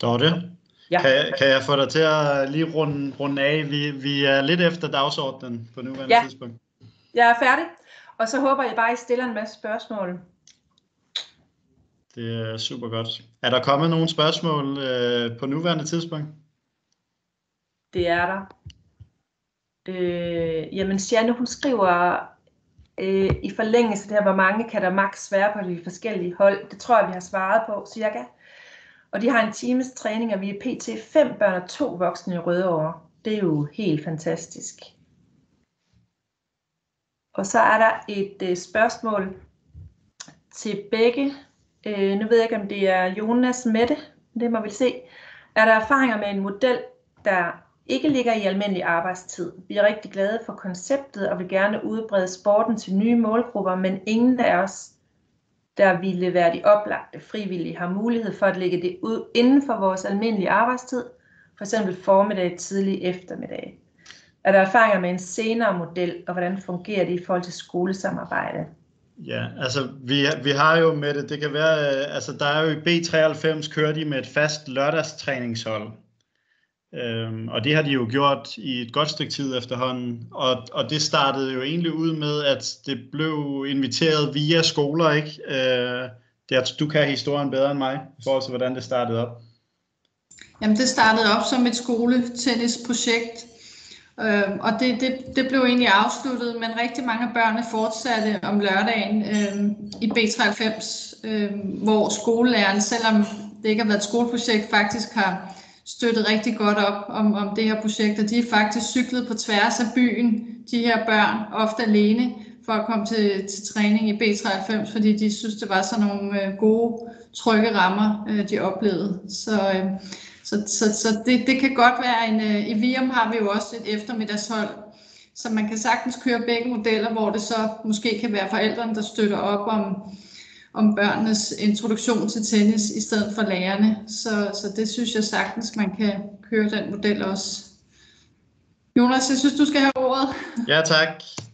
Dorte, Ja. Kan, kan jeg få dig til at lige runde, runde af? Vi, vi er lidt efter dagsordenen på nuværende ja. tidspunkt. Jeg er færdig, og så håber jeg bare, at I stiller en masse spørgsmål. Det er super godt. Er der kommet nogle spørgsmål øh, på nuværende tidspunkt? Det er der. Øh, jamen, Sjane, hun skriver øh, i forlængelse der, hvor mange kan der maks være på de forskellige hold. Det tror jeg, vi har svaret på cirka. Og de har en times træning, og vi er pt. fem børn og to voksne i Rødovre. Det er jo helt fantastisk. Og så er der et øh, spørgsmål til begge. Øh, nu ved jeg ikke, om det er Jonas Mette. Det må vi se. Er der erfaringer med en model, der ikke ligger i almindelig arbejdstid? Vi er rigtig glade for konceptet og vil gerne udbrede sporten til nye målgrupper, men ingen af os der ville være de oplagte frivillige, har mulighed for at lægge det ud inden for vores almindelige arbejdstid, for eksempel formiddag, tidlig eftermiddag. Er der erfaringer med en senere model, og hvordan fungerer det i forhold til skolesamarbejde? Ja, altså vi, vi har jo med det, det kan være, øh, altså der er jo i B93 kører de med et fast lørdagstræningshold, Øhm, og det har de jo gjort i et godt stykke tid efterhånden. Og, og det startede jo egentlig ud med, at det blev inviteret via skoler, ikke? Øh, det, du kan historien bedre end mig, i forhold til, hvordan det startede op. Jamen, det startede op som et skoletennisprojekt, øh, og det, det, det blev egentlig afsluttet, men rigtig mange af børnene fortsatte om lørdagen øh, i B93, øh, hvor skolelæreren, selvom det ikke har været et skoleprojekt, faktisk har støttet rigtig godt op om, om det her projekt, og de er faktisk cyklet på tværs af byen, de her børn, ofte alene, for at komme til, til træning i B93, fordi de synes, det var sådan nogle øh, gode, trygge rammer, øh, de oplevede. Så, øh, så, så, så det, det kan godt være en... Øh, I Vium har vi jo også et eftermiddagshold, så man kan sagtens køre begge modeller, hvor det så måske kan være forældrene, der støtter op om, om børnenes introduktion til tennis i stedet for lærerne. Så, så det synes jeg sagtens, man kan køre den model også. Jonas, jeg synes, du skal have ordet. Ja, tak.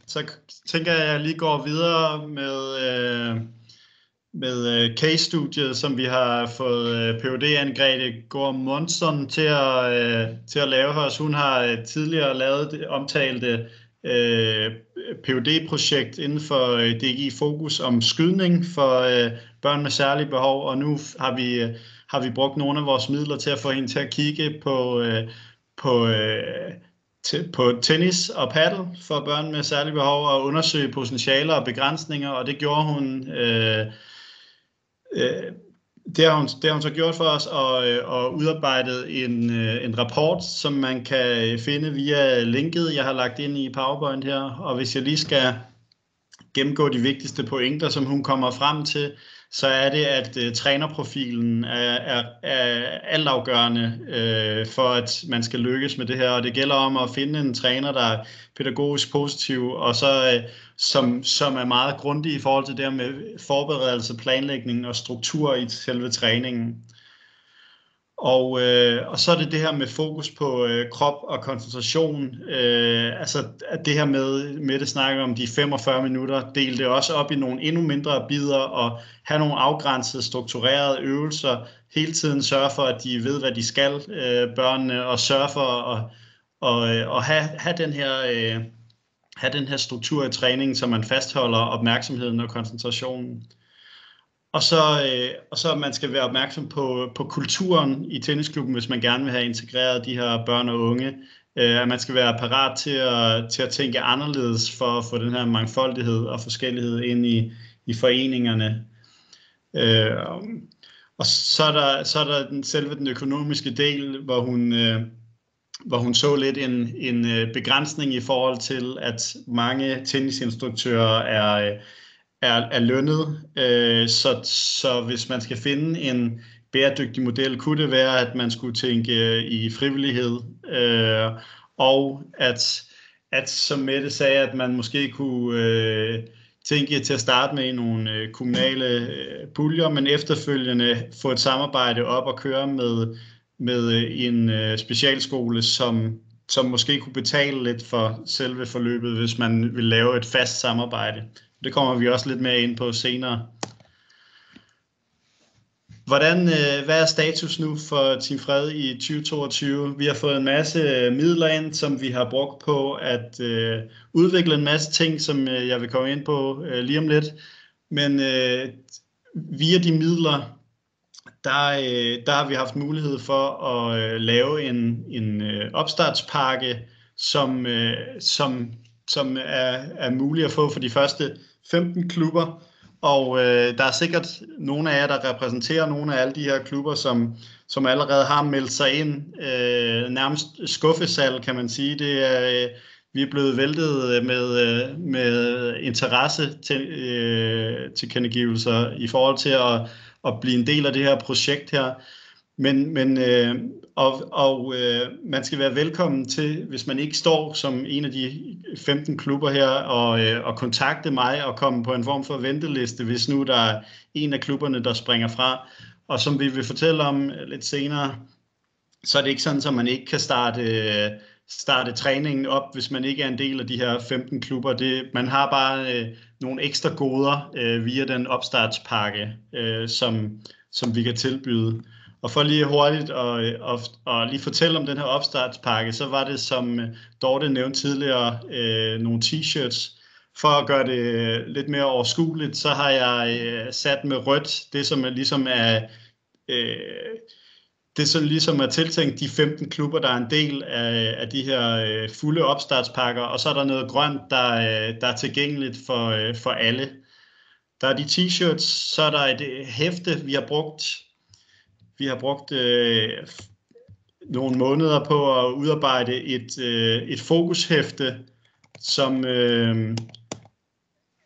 Så tænker jeg, at jeg lige går videre med, øh, med øh, case-studiet, som vi har fået øh, phd Anne-Grethe Gård Monson til at, øh, til at lave os. Hun har øh, tidligere lavet det omtalte øh, phd projekt inden for øh, DGI Fokus om skydning for øh, børn med særlige behov, og nu har vi, øh, har vi brugt nogle af vores midler til at få hende til at kigge på, øh, på øh, på tennis og paddle for børn med særlige behov og undersøge potentialer og begrænsninger, og det gjorde hun øh, øh, det, har hun, det har hun så gjort for os og, øh, og udarbejdet en, øh, en rapport, som man kan finde via linket, jeg har lagt ind i PowerPoint her. Og hvis jeg lige skal gennemgå de vigtigste pointer, som hun kommer frem til, så er det, at øh, trænerprofilen er, er, er altafgørende øh, for, at man skal lykkes med det her. Og det gælder om at finde en træner, der er pædagogisk positiv, og så øh, som, som er meget grundig i forhold til det med forberedelse, planlægning og struktur i selve træningen. Og, øh, og så er det det her med fokus på øh, krop og koncentration. Øh, altså at det her med, med det snakker om de 45 minutter, del det også op i nogle endnu mindre bidder og have nogle afgrænsede, strukturerede øvelser. Hele tiden sørge for, at de ved, hvad de skal, øh, børnene, og sørge for at og, og øh, have, have, den her, øh, have den her struktur i træningen, så man fastholder opmærksomheden og koncentrationen. Og så, øh, og så man skal være opmærksom på, på kulturen i tennisklubben, hvis man gerne vil have integreret de her børn og unge. Øh, at man skal være parat til at, til at tænke anderledes for at få den her mangfoldighed og forskellighed ind i, i foreningerne. Øh, og så er der, så er der den, selve den økonomiske del, hvor hun, øh, hvor hun så lidt en, en øh, begrænsning i forhold til, at mange tennisinstruktører er... Øh, er, er lønnet. Øh, så, så hvis man skal finde en bæredygtig model, kunne det være, at man skulle tænke øh, i frivillighed, øh, og at, at som Mette sagde, at man måske kunne øh, tænke til at starte med nogle øh, kommunale øh, puljer, men efterfølgende få et samarbejde op og køre med, med øh, en øh, specialskole, som, som måske kunne betale lidt for selve forløbet, hvis man vil lave et fast samarbejde. Det kommer vi også lidt mere ind på senere. Hvordan, øh, hvad er status nu for Team Fred i 2022? Vi har fået en masse øh, midler ind, som vi har brugt på at øh, udvikle en masse ting, som øh, jeg vil komme ind på øh, lige om lidt. Men øh, via de midler, der, øh, der har vi haft mulighed for at øh, lave en, en øh, opstartspakke, som, øh, som, som er, er mulig at få for de første 15 klubber, og øh, der er sikkert nogle af jer, der repræsenterer nogle af alle de her klubber, som, som allerede har meldt sig ind. Øh, nærmest skuffesal, kan man sige. Det er, øh, vi er blevet væltet med, øh, med interesse til, øh, til kendegivelser i forhold til at, at blive en del af det her projekt her. Men, men øh, og, og øh, man skal være velkommen til, hvis man ikke står som en af de 15 klubber her, og, øh, og kontakte mig og komme på en form for venteliste, hvis nu der er en af klubberne, der springer fra. Og som vi vil fortælle om lidt senere, så er det ikke sådan, at man ikke kan starte, starte træningen op, hvis man ikke er en del af de her 15 klubber. Det, man har bare øh, nogle ekstra goder øh, via den opstartspakke, øh, som, som vi kan tilbyde. Og for lige hurtigt og, og, og lige fortælle om den her opstartspakke, så var det, som Dorte nævnte tidligere, øh, nogle t-shirts. For at gøre det øh, lidt mere overskueligt, så har jeg øh, sat med rødt det, som er ligesom er... Øh, det som ligesom er tiltænkt de 15 klubber, der er en del af, af de her øh, fulde opstartspakker, og så er der noget grønt, der, øh, der er tilgængeligt for, øh, for alle. Der er de t-shirts, så er der et øh, hæfte, vi har brugt vi har brugt øh, nogle måneder på at udarbejde et, øh, et fokushæfte, som, øh,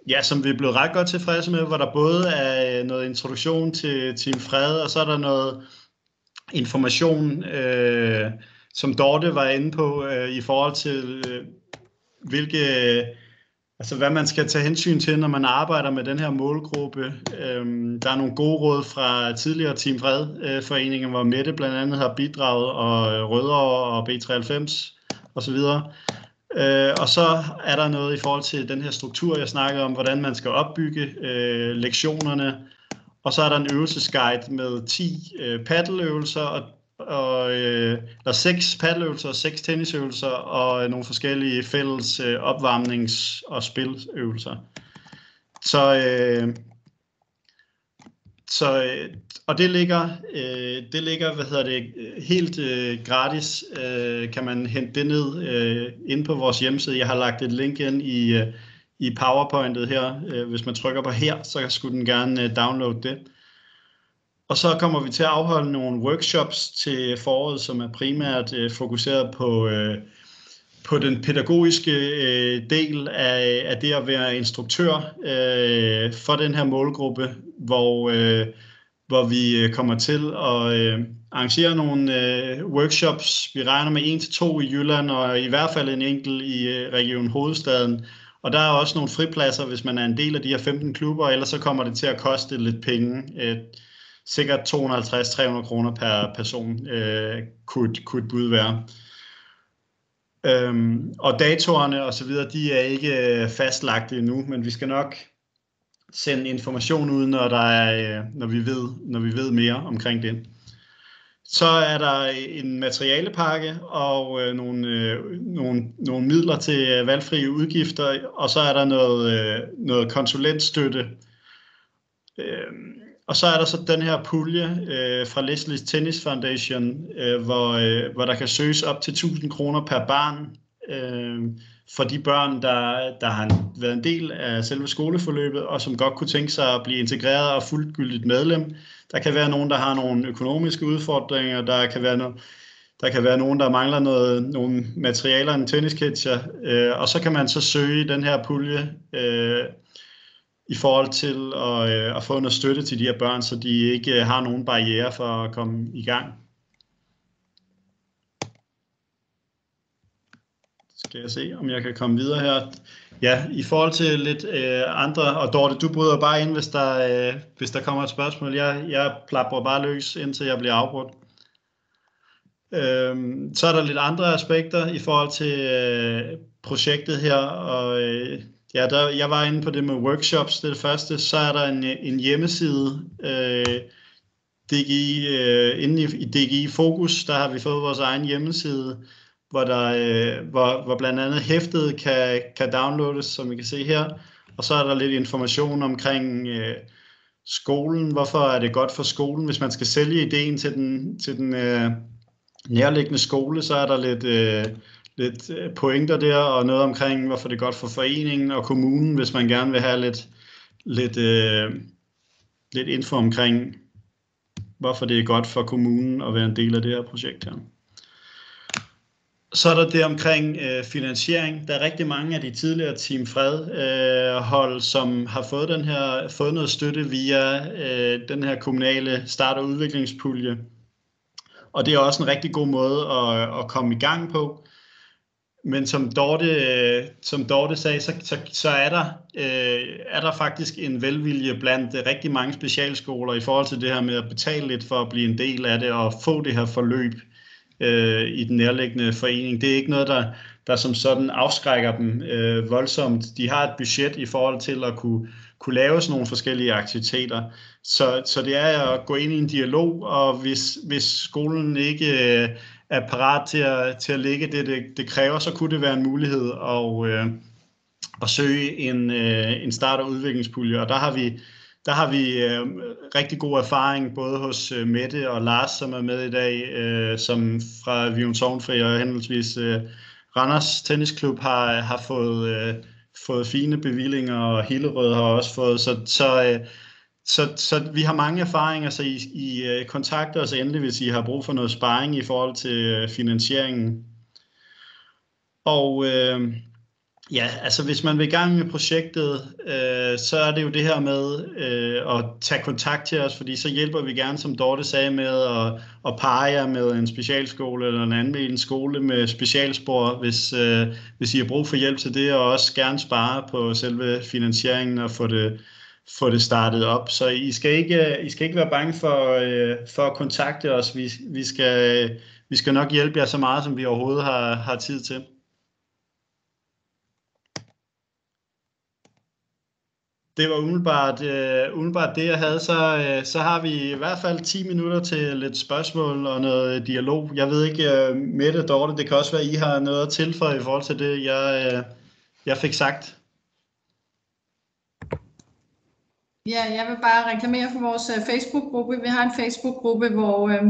ja, som vi er blevet ret godt tilfredse med, hvor der både er øh, noget introduktion til Team Fred, og så er der noget information, øh, som Dorte var inde på, øh, i forhold til, øh, hvilke Altså hvad man skal tage hensyn til, når man arbejder med den her målgruppe. Øhm, der er nogle gode råd fra tidligere Team Fred-foreningen, øh, hvor Mette blandt andet har bidraget, og øh, Rødovre og B93 osv. Øh, og så er der noget i forhold til den her struktur, jeg snakkede om, hvordan man skal opbygge øh, lektionerne. og så er der en øvelsesguide med 10 øh, paddeløvelser og, og øh, der er 6 paddeløvelser og 6 tennisøvelser og øh, nogle forskellige fælles øh, opvarmnings- og spiløvelser. Så øh, så, øh, og det ligger, øh, det ligger, hvad hedder det, helt øh, gratis, øh, kan man hente det ned øh, ind på vores hjemmeside. Jeg har lagt et link ind i, øh, i PowerPointet her. Øh, hvis man trykker på her, så skulle den gerne øh, downloade det. Og så kommer vi til at afholde nogle workshops til foråret, som er primært øh, fokuseret på, øh, på den pædagogiske øh, del af, af det at være instruktør øh, for den her målgruppe, hvor, øh, hvor vi øh, kommer til at øh, arrangere nogle øh, workshops. Vi regner med en til to i Jylland, og i hvert fald en enkelt i øh, Region Hovedstaden. Og der er også nogle fripladser, hvis man er en del af de her 15 klubber, ellers så kommer det til at koste lidt penge. Øh, sikkert 250-300 kroner per person øh, kunne, kunne et bud være. Øhm, og datorerne og så videre, de er ikke øh, fastlagt endnu, men vi skal nok sende information ud, når, der er, øh, når, vi ved, når vi ved mere omkring det. Så er der en materialepakke og øh, nogle, øh, nogle, nogle midler til øh, valgfrie udgifter, og så er der noget, øh, noget konsulentstøtte. Øh, og så er der så den her pulje øh, fra Leslie's Tennis Foundation, øh, hvor, øh, hvor der kan søges op til 1000 kroner per barn øh, for de børn, der, der har været en del af selve skoleforløbet, og som godt kunne tænke sig at blive integreret og fuldgyldigt medlem. Der kan være nogen, der har nogle økonomiske udfordringer, der kan være noget, der kan være nogen, der mangler noget, nogle materialer, en tennisketcher, øh, og så kan man så søge den her pulje, øh, i forhold til at, øh, at få noget støtte til de her børn, så de ikke øh, har nogen barriere for at komme i gang. Skal jeg se, om jeg kan komme videre her. Ja, i forhold til lidt øh, andre, og Dorte, du bryder bare ind, hvis der, øh, hvis der kommer et spørgsmål. Jeg, jeg plapper bare løs, indtil jeg bliver afbrudt. Øhm, så er der lidt andre aspekter i forhold til øh, projektet her, og øh, Ja, der, jeg var inde på det med workshops, det er det første. Så er der en, en hjemmeside, øh, DGI, øh, inde i, i DGI Fokus, der har vi fået vores egen hjemmeside, hvor, der, øh, hvor, hvor blandt andet hæftet kan, kan downloades, som I kan se her. Og så er der lidt information omkring øh, skolen. Hvorfor er det godt for skolen? Hvis man skal sælge ideen til den, til den øh, nærliggende skole, så er der lidt... Øh, lidt øh, pointer der, og noget omkring, hvorfor det er godt for foreningen og kommunen, hvis man gerne vil have lidt, lidt, øh, lidt info omkring, hvorfor det er godt for kommunen at være en del af det her projekt her. Så er der det omkring øh, finansiering. Der er rigtig mange af de tidligere Team Fred øh, hold, som har fået, den her, fået noget støtte via øh, den her kommunale start- og udviklingspulje. Og det er også en rigtig god måde at, at komme i gang på. Men som Dorte, øh, som Dorte sagde, så, så, så er, der, øh, er der faktisk en velvilje blandt øh, rigtig mange specialskoler i forhold til det her med at betale lidt for at blive en del af det og få det her forløb øh, i den nærliggende forening. Det er ikke noget, der, der som sådan afskrækker dem øh, voldsomt. De har et budget i forhold til at kunne, kunne lave sådan nogle forskellige aktiviteter. Så, så det er at gå ind i en dialog, og hvis, hvis skolen ikke... Øh, er parat til at, til at lægge det, det, det kræver, så kunne det være en mulighed at, øh, at søge en, øh, en start- og udviklingspulje. Og der har vi, der har vi øh, rigtig god erfaring, både hos øh, Mette og Lars, som er med i dag, øh, som fra Vion Sovnfri og henholdsvis øh, Randers Tennisklub har, har fået, øh, fået fine bevillinger, og Hillerød har også fået. Så, så øh, så, så vi har mange erfaringer, så I, I øh, kontakter os endelig, hvis I har brug for noget sparring i forhold til øh, finansieringen. Og øh, ja, altså hvis man vil i gang med projektet, øh, så er det jo det her med øh, at tage kontakt til os, fordi så hjælper vi gerne, som Dorte sagde, med at, at pege jer med en specialskole eller en anden skole med specialspor, hvis, øh, hvis I har brug for hjælp til det, og også gerne spare på selve finansieringen og få det få det startet op. Så I skal ikke, I skal ikke være bange for, øh, for at kontakte os. Vi, vi, skal, vi skal nok hjælpe jer så meget, som vi overhovedet har, har tid til. det var umiddelbart, øh, umiddelbart det, jeg havde. Så, øh, så har vi i hvert fald 10 minutter til lidt spørgsmål og noget øh, dialog. Jeg ved ikke, øh, Mette, Dorte, det kan også være, I har noget at tilføje i forhold til det, jeg, øh, jeg fik sagt. Ja, jeg vil bare reklamere for vores øh, Facebook-gruppe. Vi har en Facebook-gruppe, hvor, øh,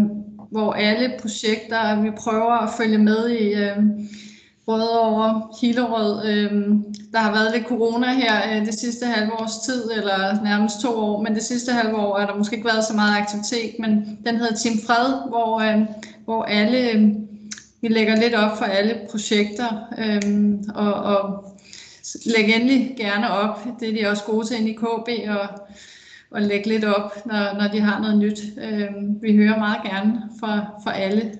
hvor alle projekter, vi prøver at følge med i øh, Rødovre, Hillerød. Øh, der har været lidt corona her øh, det sidste halve års tid, eller nærmest to år, men det sidste halve år er der måske ikke været så meget aktivitet, men den hedder Team Fred, hvor, øh, hvor alle, øh, vi lægger lidt op for alle projekter, øh, og, og læg endelig gerne op. Det er de også gode til inde i KB og, og lægge lidt op, når, når de har noget nyt. Øh, vi hører meget gerne fra, fra alle.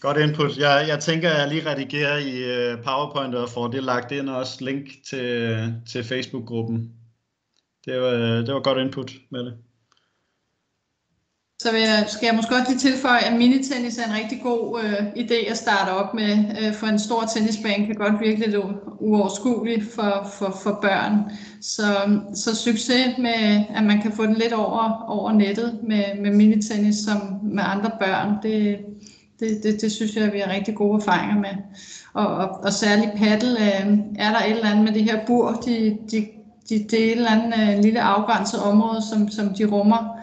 Godt input. Jeg, jeg tænker, at jeg lige redigerer i øh, PowerPoint og får det lagt ind og også link til, øh, til Facebook-gruppen. Det var, øh, det var godt input med det. Så vil jeg, skal jeg måske godt lige tilføje, at minitennis er en rigtig god øh, idé at starte op med, øh, for en stor tennisbane kan godt virke lidt uoverskuelig for, for, for børn. Så, så succes med, at man kan få den lidt over, over nettet med, med minitennis som med andre børn, det, det, det, det synes jeg, vi har rigtig gode erfaringer med. Og, og, og særligt paddle, øh, er der et eller andet med det her bur, de, de, de, det er et eller andet øh, lille afgrænset område, som, som de rummer.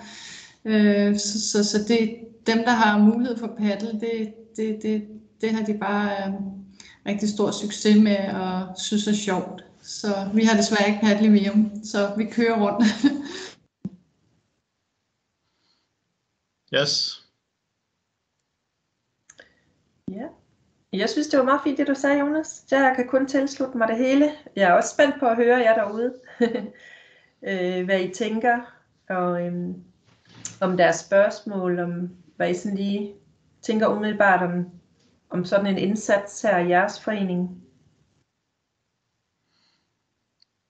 Øh, så så, så det, dem, der har mulighed for paddle, det, det, det, det har de bare øh, rigtig stor succes med og synes er sjovt. Så vi har desværre ikke paddle i Vium, så vi kører rundt. yes. Ja. Jeg synes, det var meget fint, det du sagde, Jonas. Jeg kan kun tilslutte mig det hele. Jeg er også spændt på at høre jer derude, øh, hvad I tænker, og øhm, om deres spørgsmål, om hvad I sådan lige tænker umiddelbart om, om sådan en indsats her i jeres forening.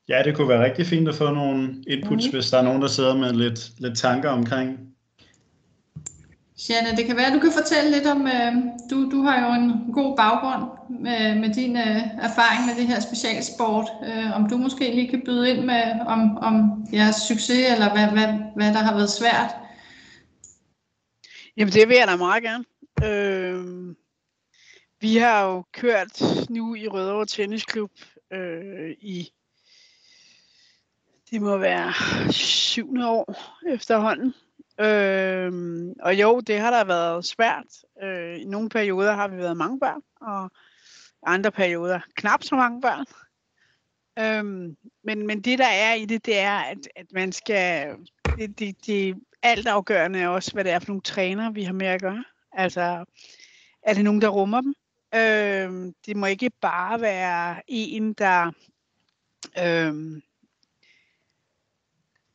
Ja, det kunne være rigtig fint at få nogle inputs, mm. hvis der er nogen, der sidder med lidt, lidt tanker omkring Janne, det kan være, at du kan fortælle lidt om, øh, du, du har jo en god baggrund med, med din øh, erfaring med det her specialsport. Øh, om du måske lige kan byde ind med om, om jeres succes, eller hvad, hvad, hvad der har været svært? Jamen det vil jeg da meget gerne. Øh, vi har jo kørt nu i Rødovre Tennisklub øh, i, det må være syvende år efterhånden. Øh, og jo, det har da været svært. Øh, I nogle perioder har vi været mange børn, og i andre perioder knap så mange børn. Øhm, men, men det der er i det, det er, at, at man skal... Det, det, det alt afgørende er også, hvad det er for nogle træner, vi har med at gøre. Altså, er det nogen, der rummer dem? Øh, det må ikke bare være en, der... Øh,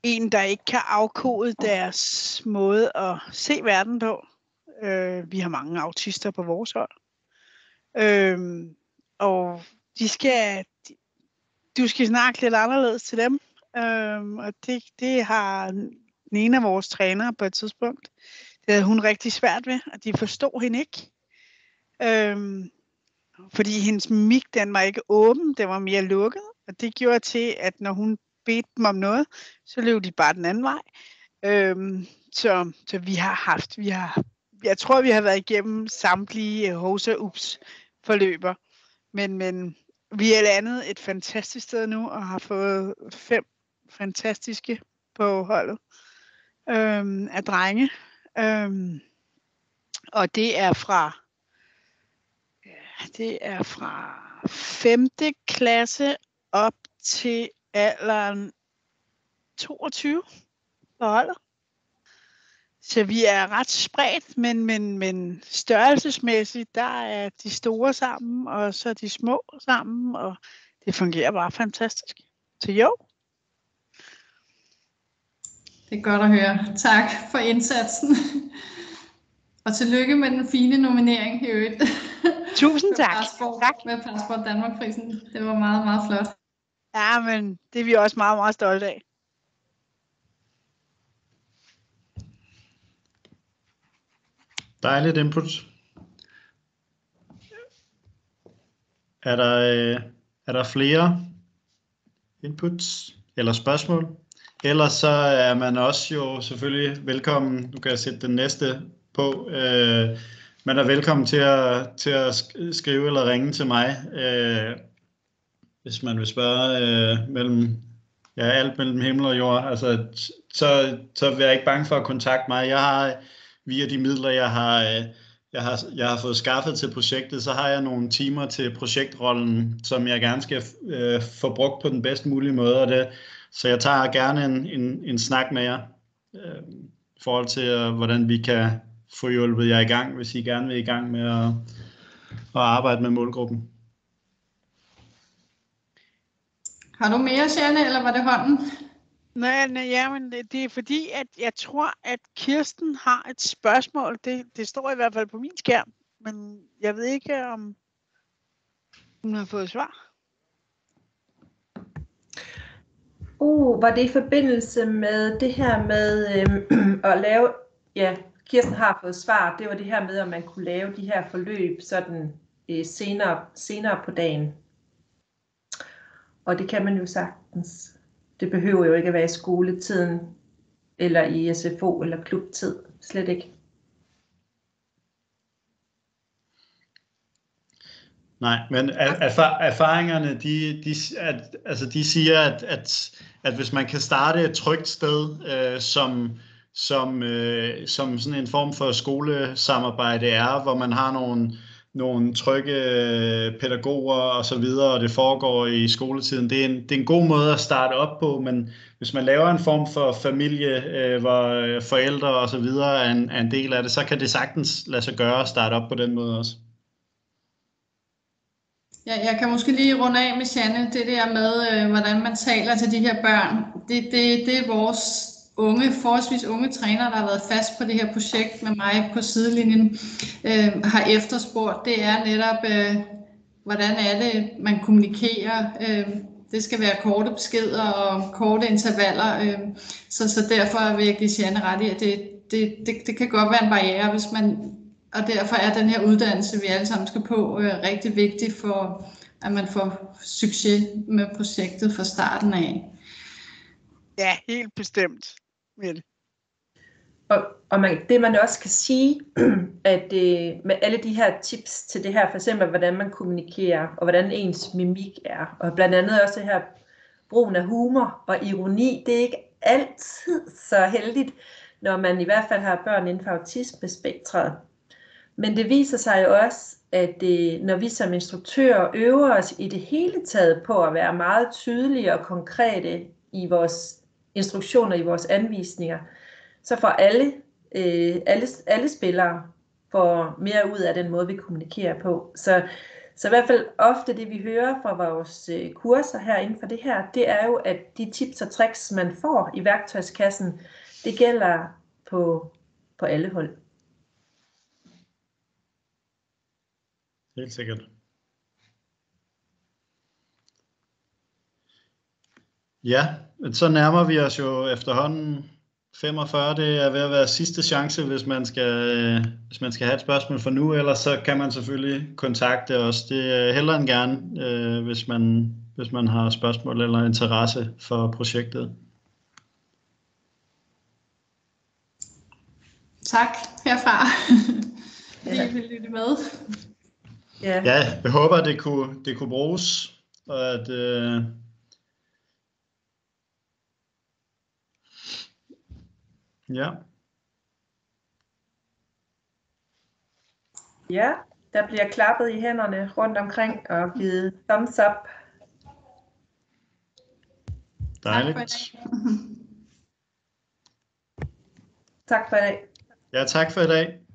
en, der ikke kan afkode deres måde at se verden på. Øh, vi har mange autister på vores hold. Øh, og de skal, de, du skal snakke lidt anderledes til dem. Øh, og det, det har den ene af vores trænere på et tidspunkt. Det havde hun rigtig svært ved, og de forstod hende ikke. Øhm, fordi hendes mik, den var ikke åben, den var mere lukket. Og det gjorde til, at når hun bedte dem om noget, så løb de bare den anden vej. Øhm, så, så vi har haft, vi har, jeg tror, vi har været igennem samtlige Hosa Ups forløber. Men, men vi er landet et fantastisk sted nu, og har fået fem fantastiske på holdet øhm, af drenge. Øhm, og det er fra ja, det er fra 5. klasse op til alderen 22 på holdet. Så vi er ret spredt, men, men, men størrelsesmæssigt, der er de store sammen, og så de små sammen, og det fungerer bare fantastisk. Så jo. Det er godt at høre. Tak for indsatsen. Og tillykke med den fine nominering i øvrigt. Tusind tak. Med Passport, tak. Med Passport Danmark-prisen. Det var meget, meget flot. Ja, men det er vi også meget, meget stolte af. Dejligt input. Er der, øh, er der flere inputs eller spørgsmål. Ellers så er man også jo selvfølgelig velkommen, nu kan jeg sætte den næste på, øh, man er velkommen til at, til at skrive eller ringe til mig, øh, hvis man vil spørge øh, mellem ja, alt mellem himmel og jord. Altså, så, så er jeg ikke bange for at kontakte mig. Jeg har via de midler, jeg har, øh, jeg har, jeg har fået skaffet til projektet, så har jeg nogle timer til projektrollen, som jeg gerne skal øh, få brugt på den bedst mulige måde. Og det, så jeg tager gerne en, en, en snak med jer øh, i forhold til, øh, hvordan vi kan få hjulpet jer i gang, hvis I gerne vil i gang med at, at arbejde med målgruppen. Har du mere, Sjæne, eller var det hånden? Nej, nej, ja, men det, det er fordi, at jeg tror, at Kirsten har et spørgsmål. Det, det står i hvert fald på min skærm, men jeg ved ikke, om hun har fået svar. Uh, var det i forbindelse med det her med øh, at lave, ja, Kirsten har fået svar, det var det her med, at man kunne lave de her forløb sådan øh, senere, senere på dagen. Og det kan man jo sagtens. Det behøver jo ikke at være i skoletiden, eller i SFO eller klubtid. Slet ikke. Nej, men erfaringerne, de, de, at, altså de siger, at, at, at hvis man kan starte et trygt sted, øh, som, som, øh, som sådan en form for skolesamarbejde er, hvor man har nogle, nogle trygge øh, pædagoger og så videre, og det foregår i skoletiden. Det er, en, det er en god måde at starte op på, men hvis man laver en form for familie, øh, hvor forældre og så videre er en, er en del af det, så kan det sagtens lade sig gøre at starte op på den måde også. Ja, jeg kan måske lige runde af med Janne, det der med, øh, hvordan man taler til de her børn. Det, det, det er vores unge, forholdsvis unge trænere, der har været fast på det her projekt med mig på sidelinjen, øh, har efterspurgt, det er netop, øh, hvordan er det, man kommunikerer. Øh, det skal være korte beskeder og korte intervaller, øh, så, så derfor vil jeg give Janne ret i, at det, det, det, det kan godt være en barriere, hvis man, og derfor er den her uddannelse, vi alle sammen skal på, øh, rigtig vigtig for, at man får succes med projektet fra starten af. Ja, helt bestemt med det. Og, og man, det man også kan sige, at øh, med alle de her tips til det her, for eksempel hvordan man kommunikerer, og hvordan ens mimik er, og blandt andet også det her brugen af humor og ironi, det er ikke altid så heldigt, når man i hvert fald har børn inden for autismespektret. Men det viser sig jo også, at det, når vi som instruktører øver os i det hele taget på at være meget tydelige og konkrete i vores instruktioner i vores anvisninger, så får alle, øh, alle, alle spillere får mere ud af den måde, vi kommunikerer på. Så, så i hvert fald ofte det, vi hører fra vores øh, kurser her inden for det her, det er jo, at de tips og tricks, man får i værktøjskassen, det gælder på, på alle hold. Helt sikkert. Ja, så nærmer vi os jo efterhånden 45. Det er ved at være sidste chance, hvis man skal, hvis man skal have et spørgsmål for nu, ellers så kan man selvfølgelig kontakte os. Det er hellere end gerne, øh, hvis, man, hvis man har spørgsmål eller interesse for projektet. Tak herfra. Vi vil lytte med. Ja. ja, jeg håber, det kunne, det kunne bruges, og at, øh, Ja. Ja, der bliver klappet i hænderne rundt omkring og givet thumbs up. Dejligt. Tak for i dag. Ja, tak for i dag.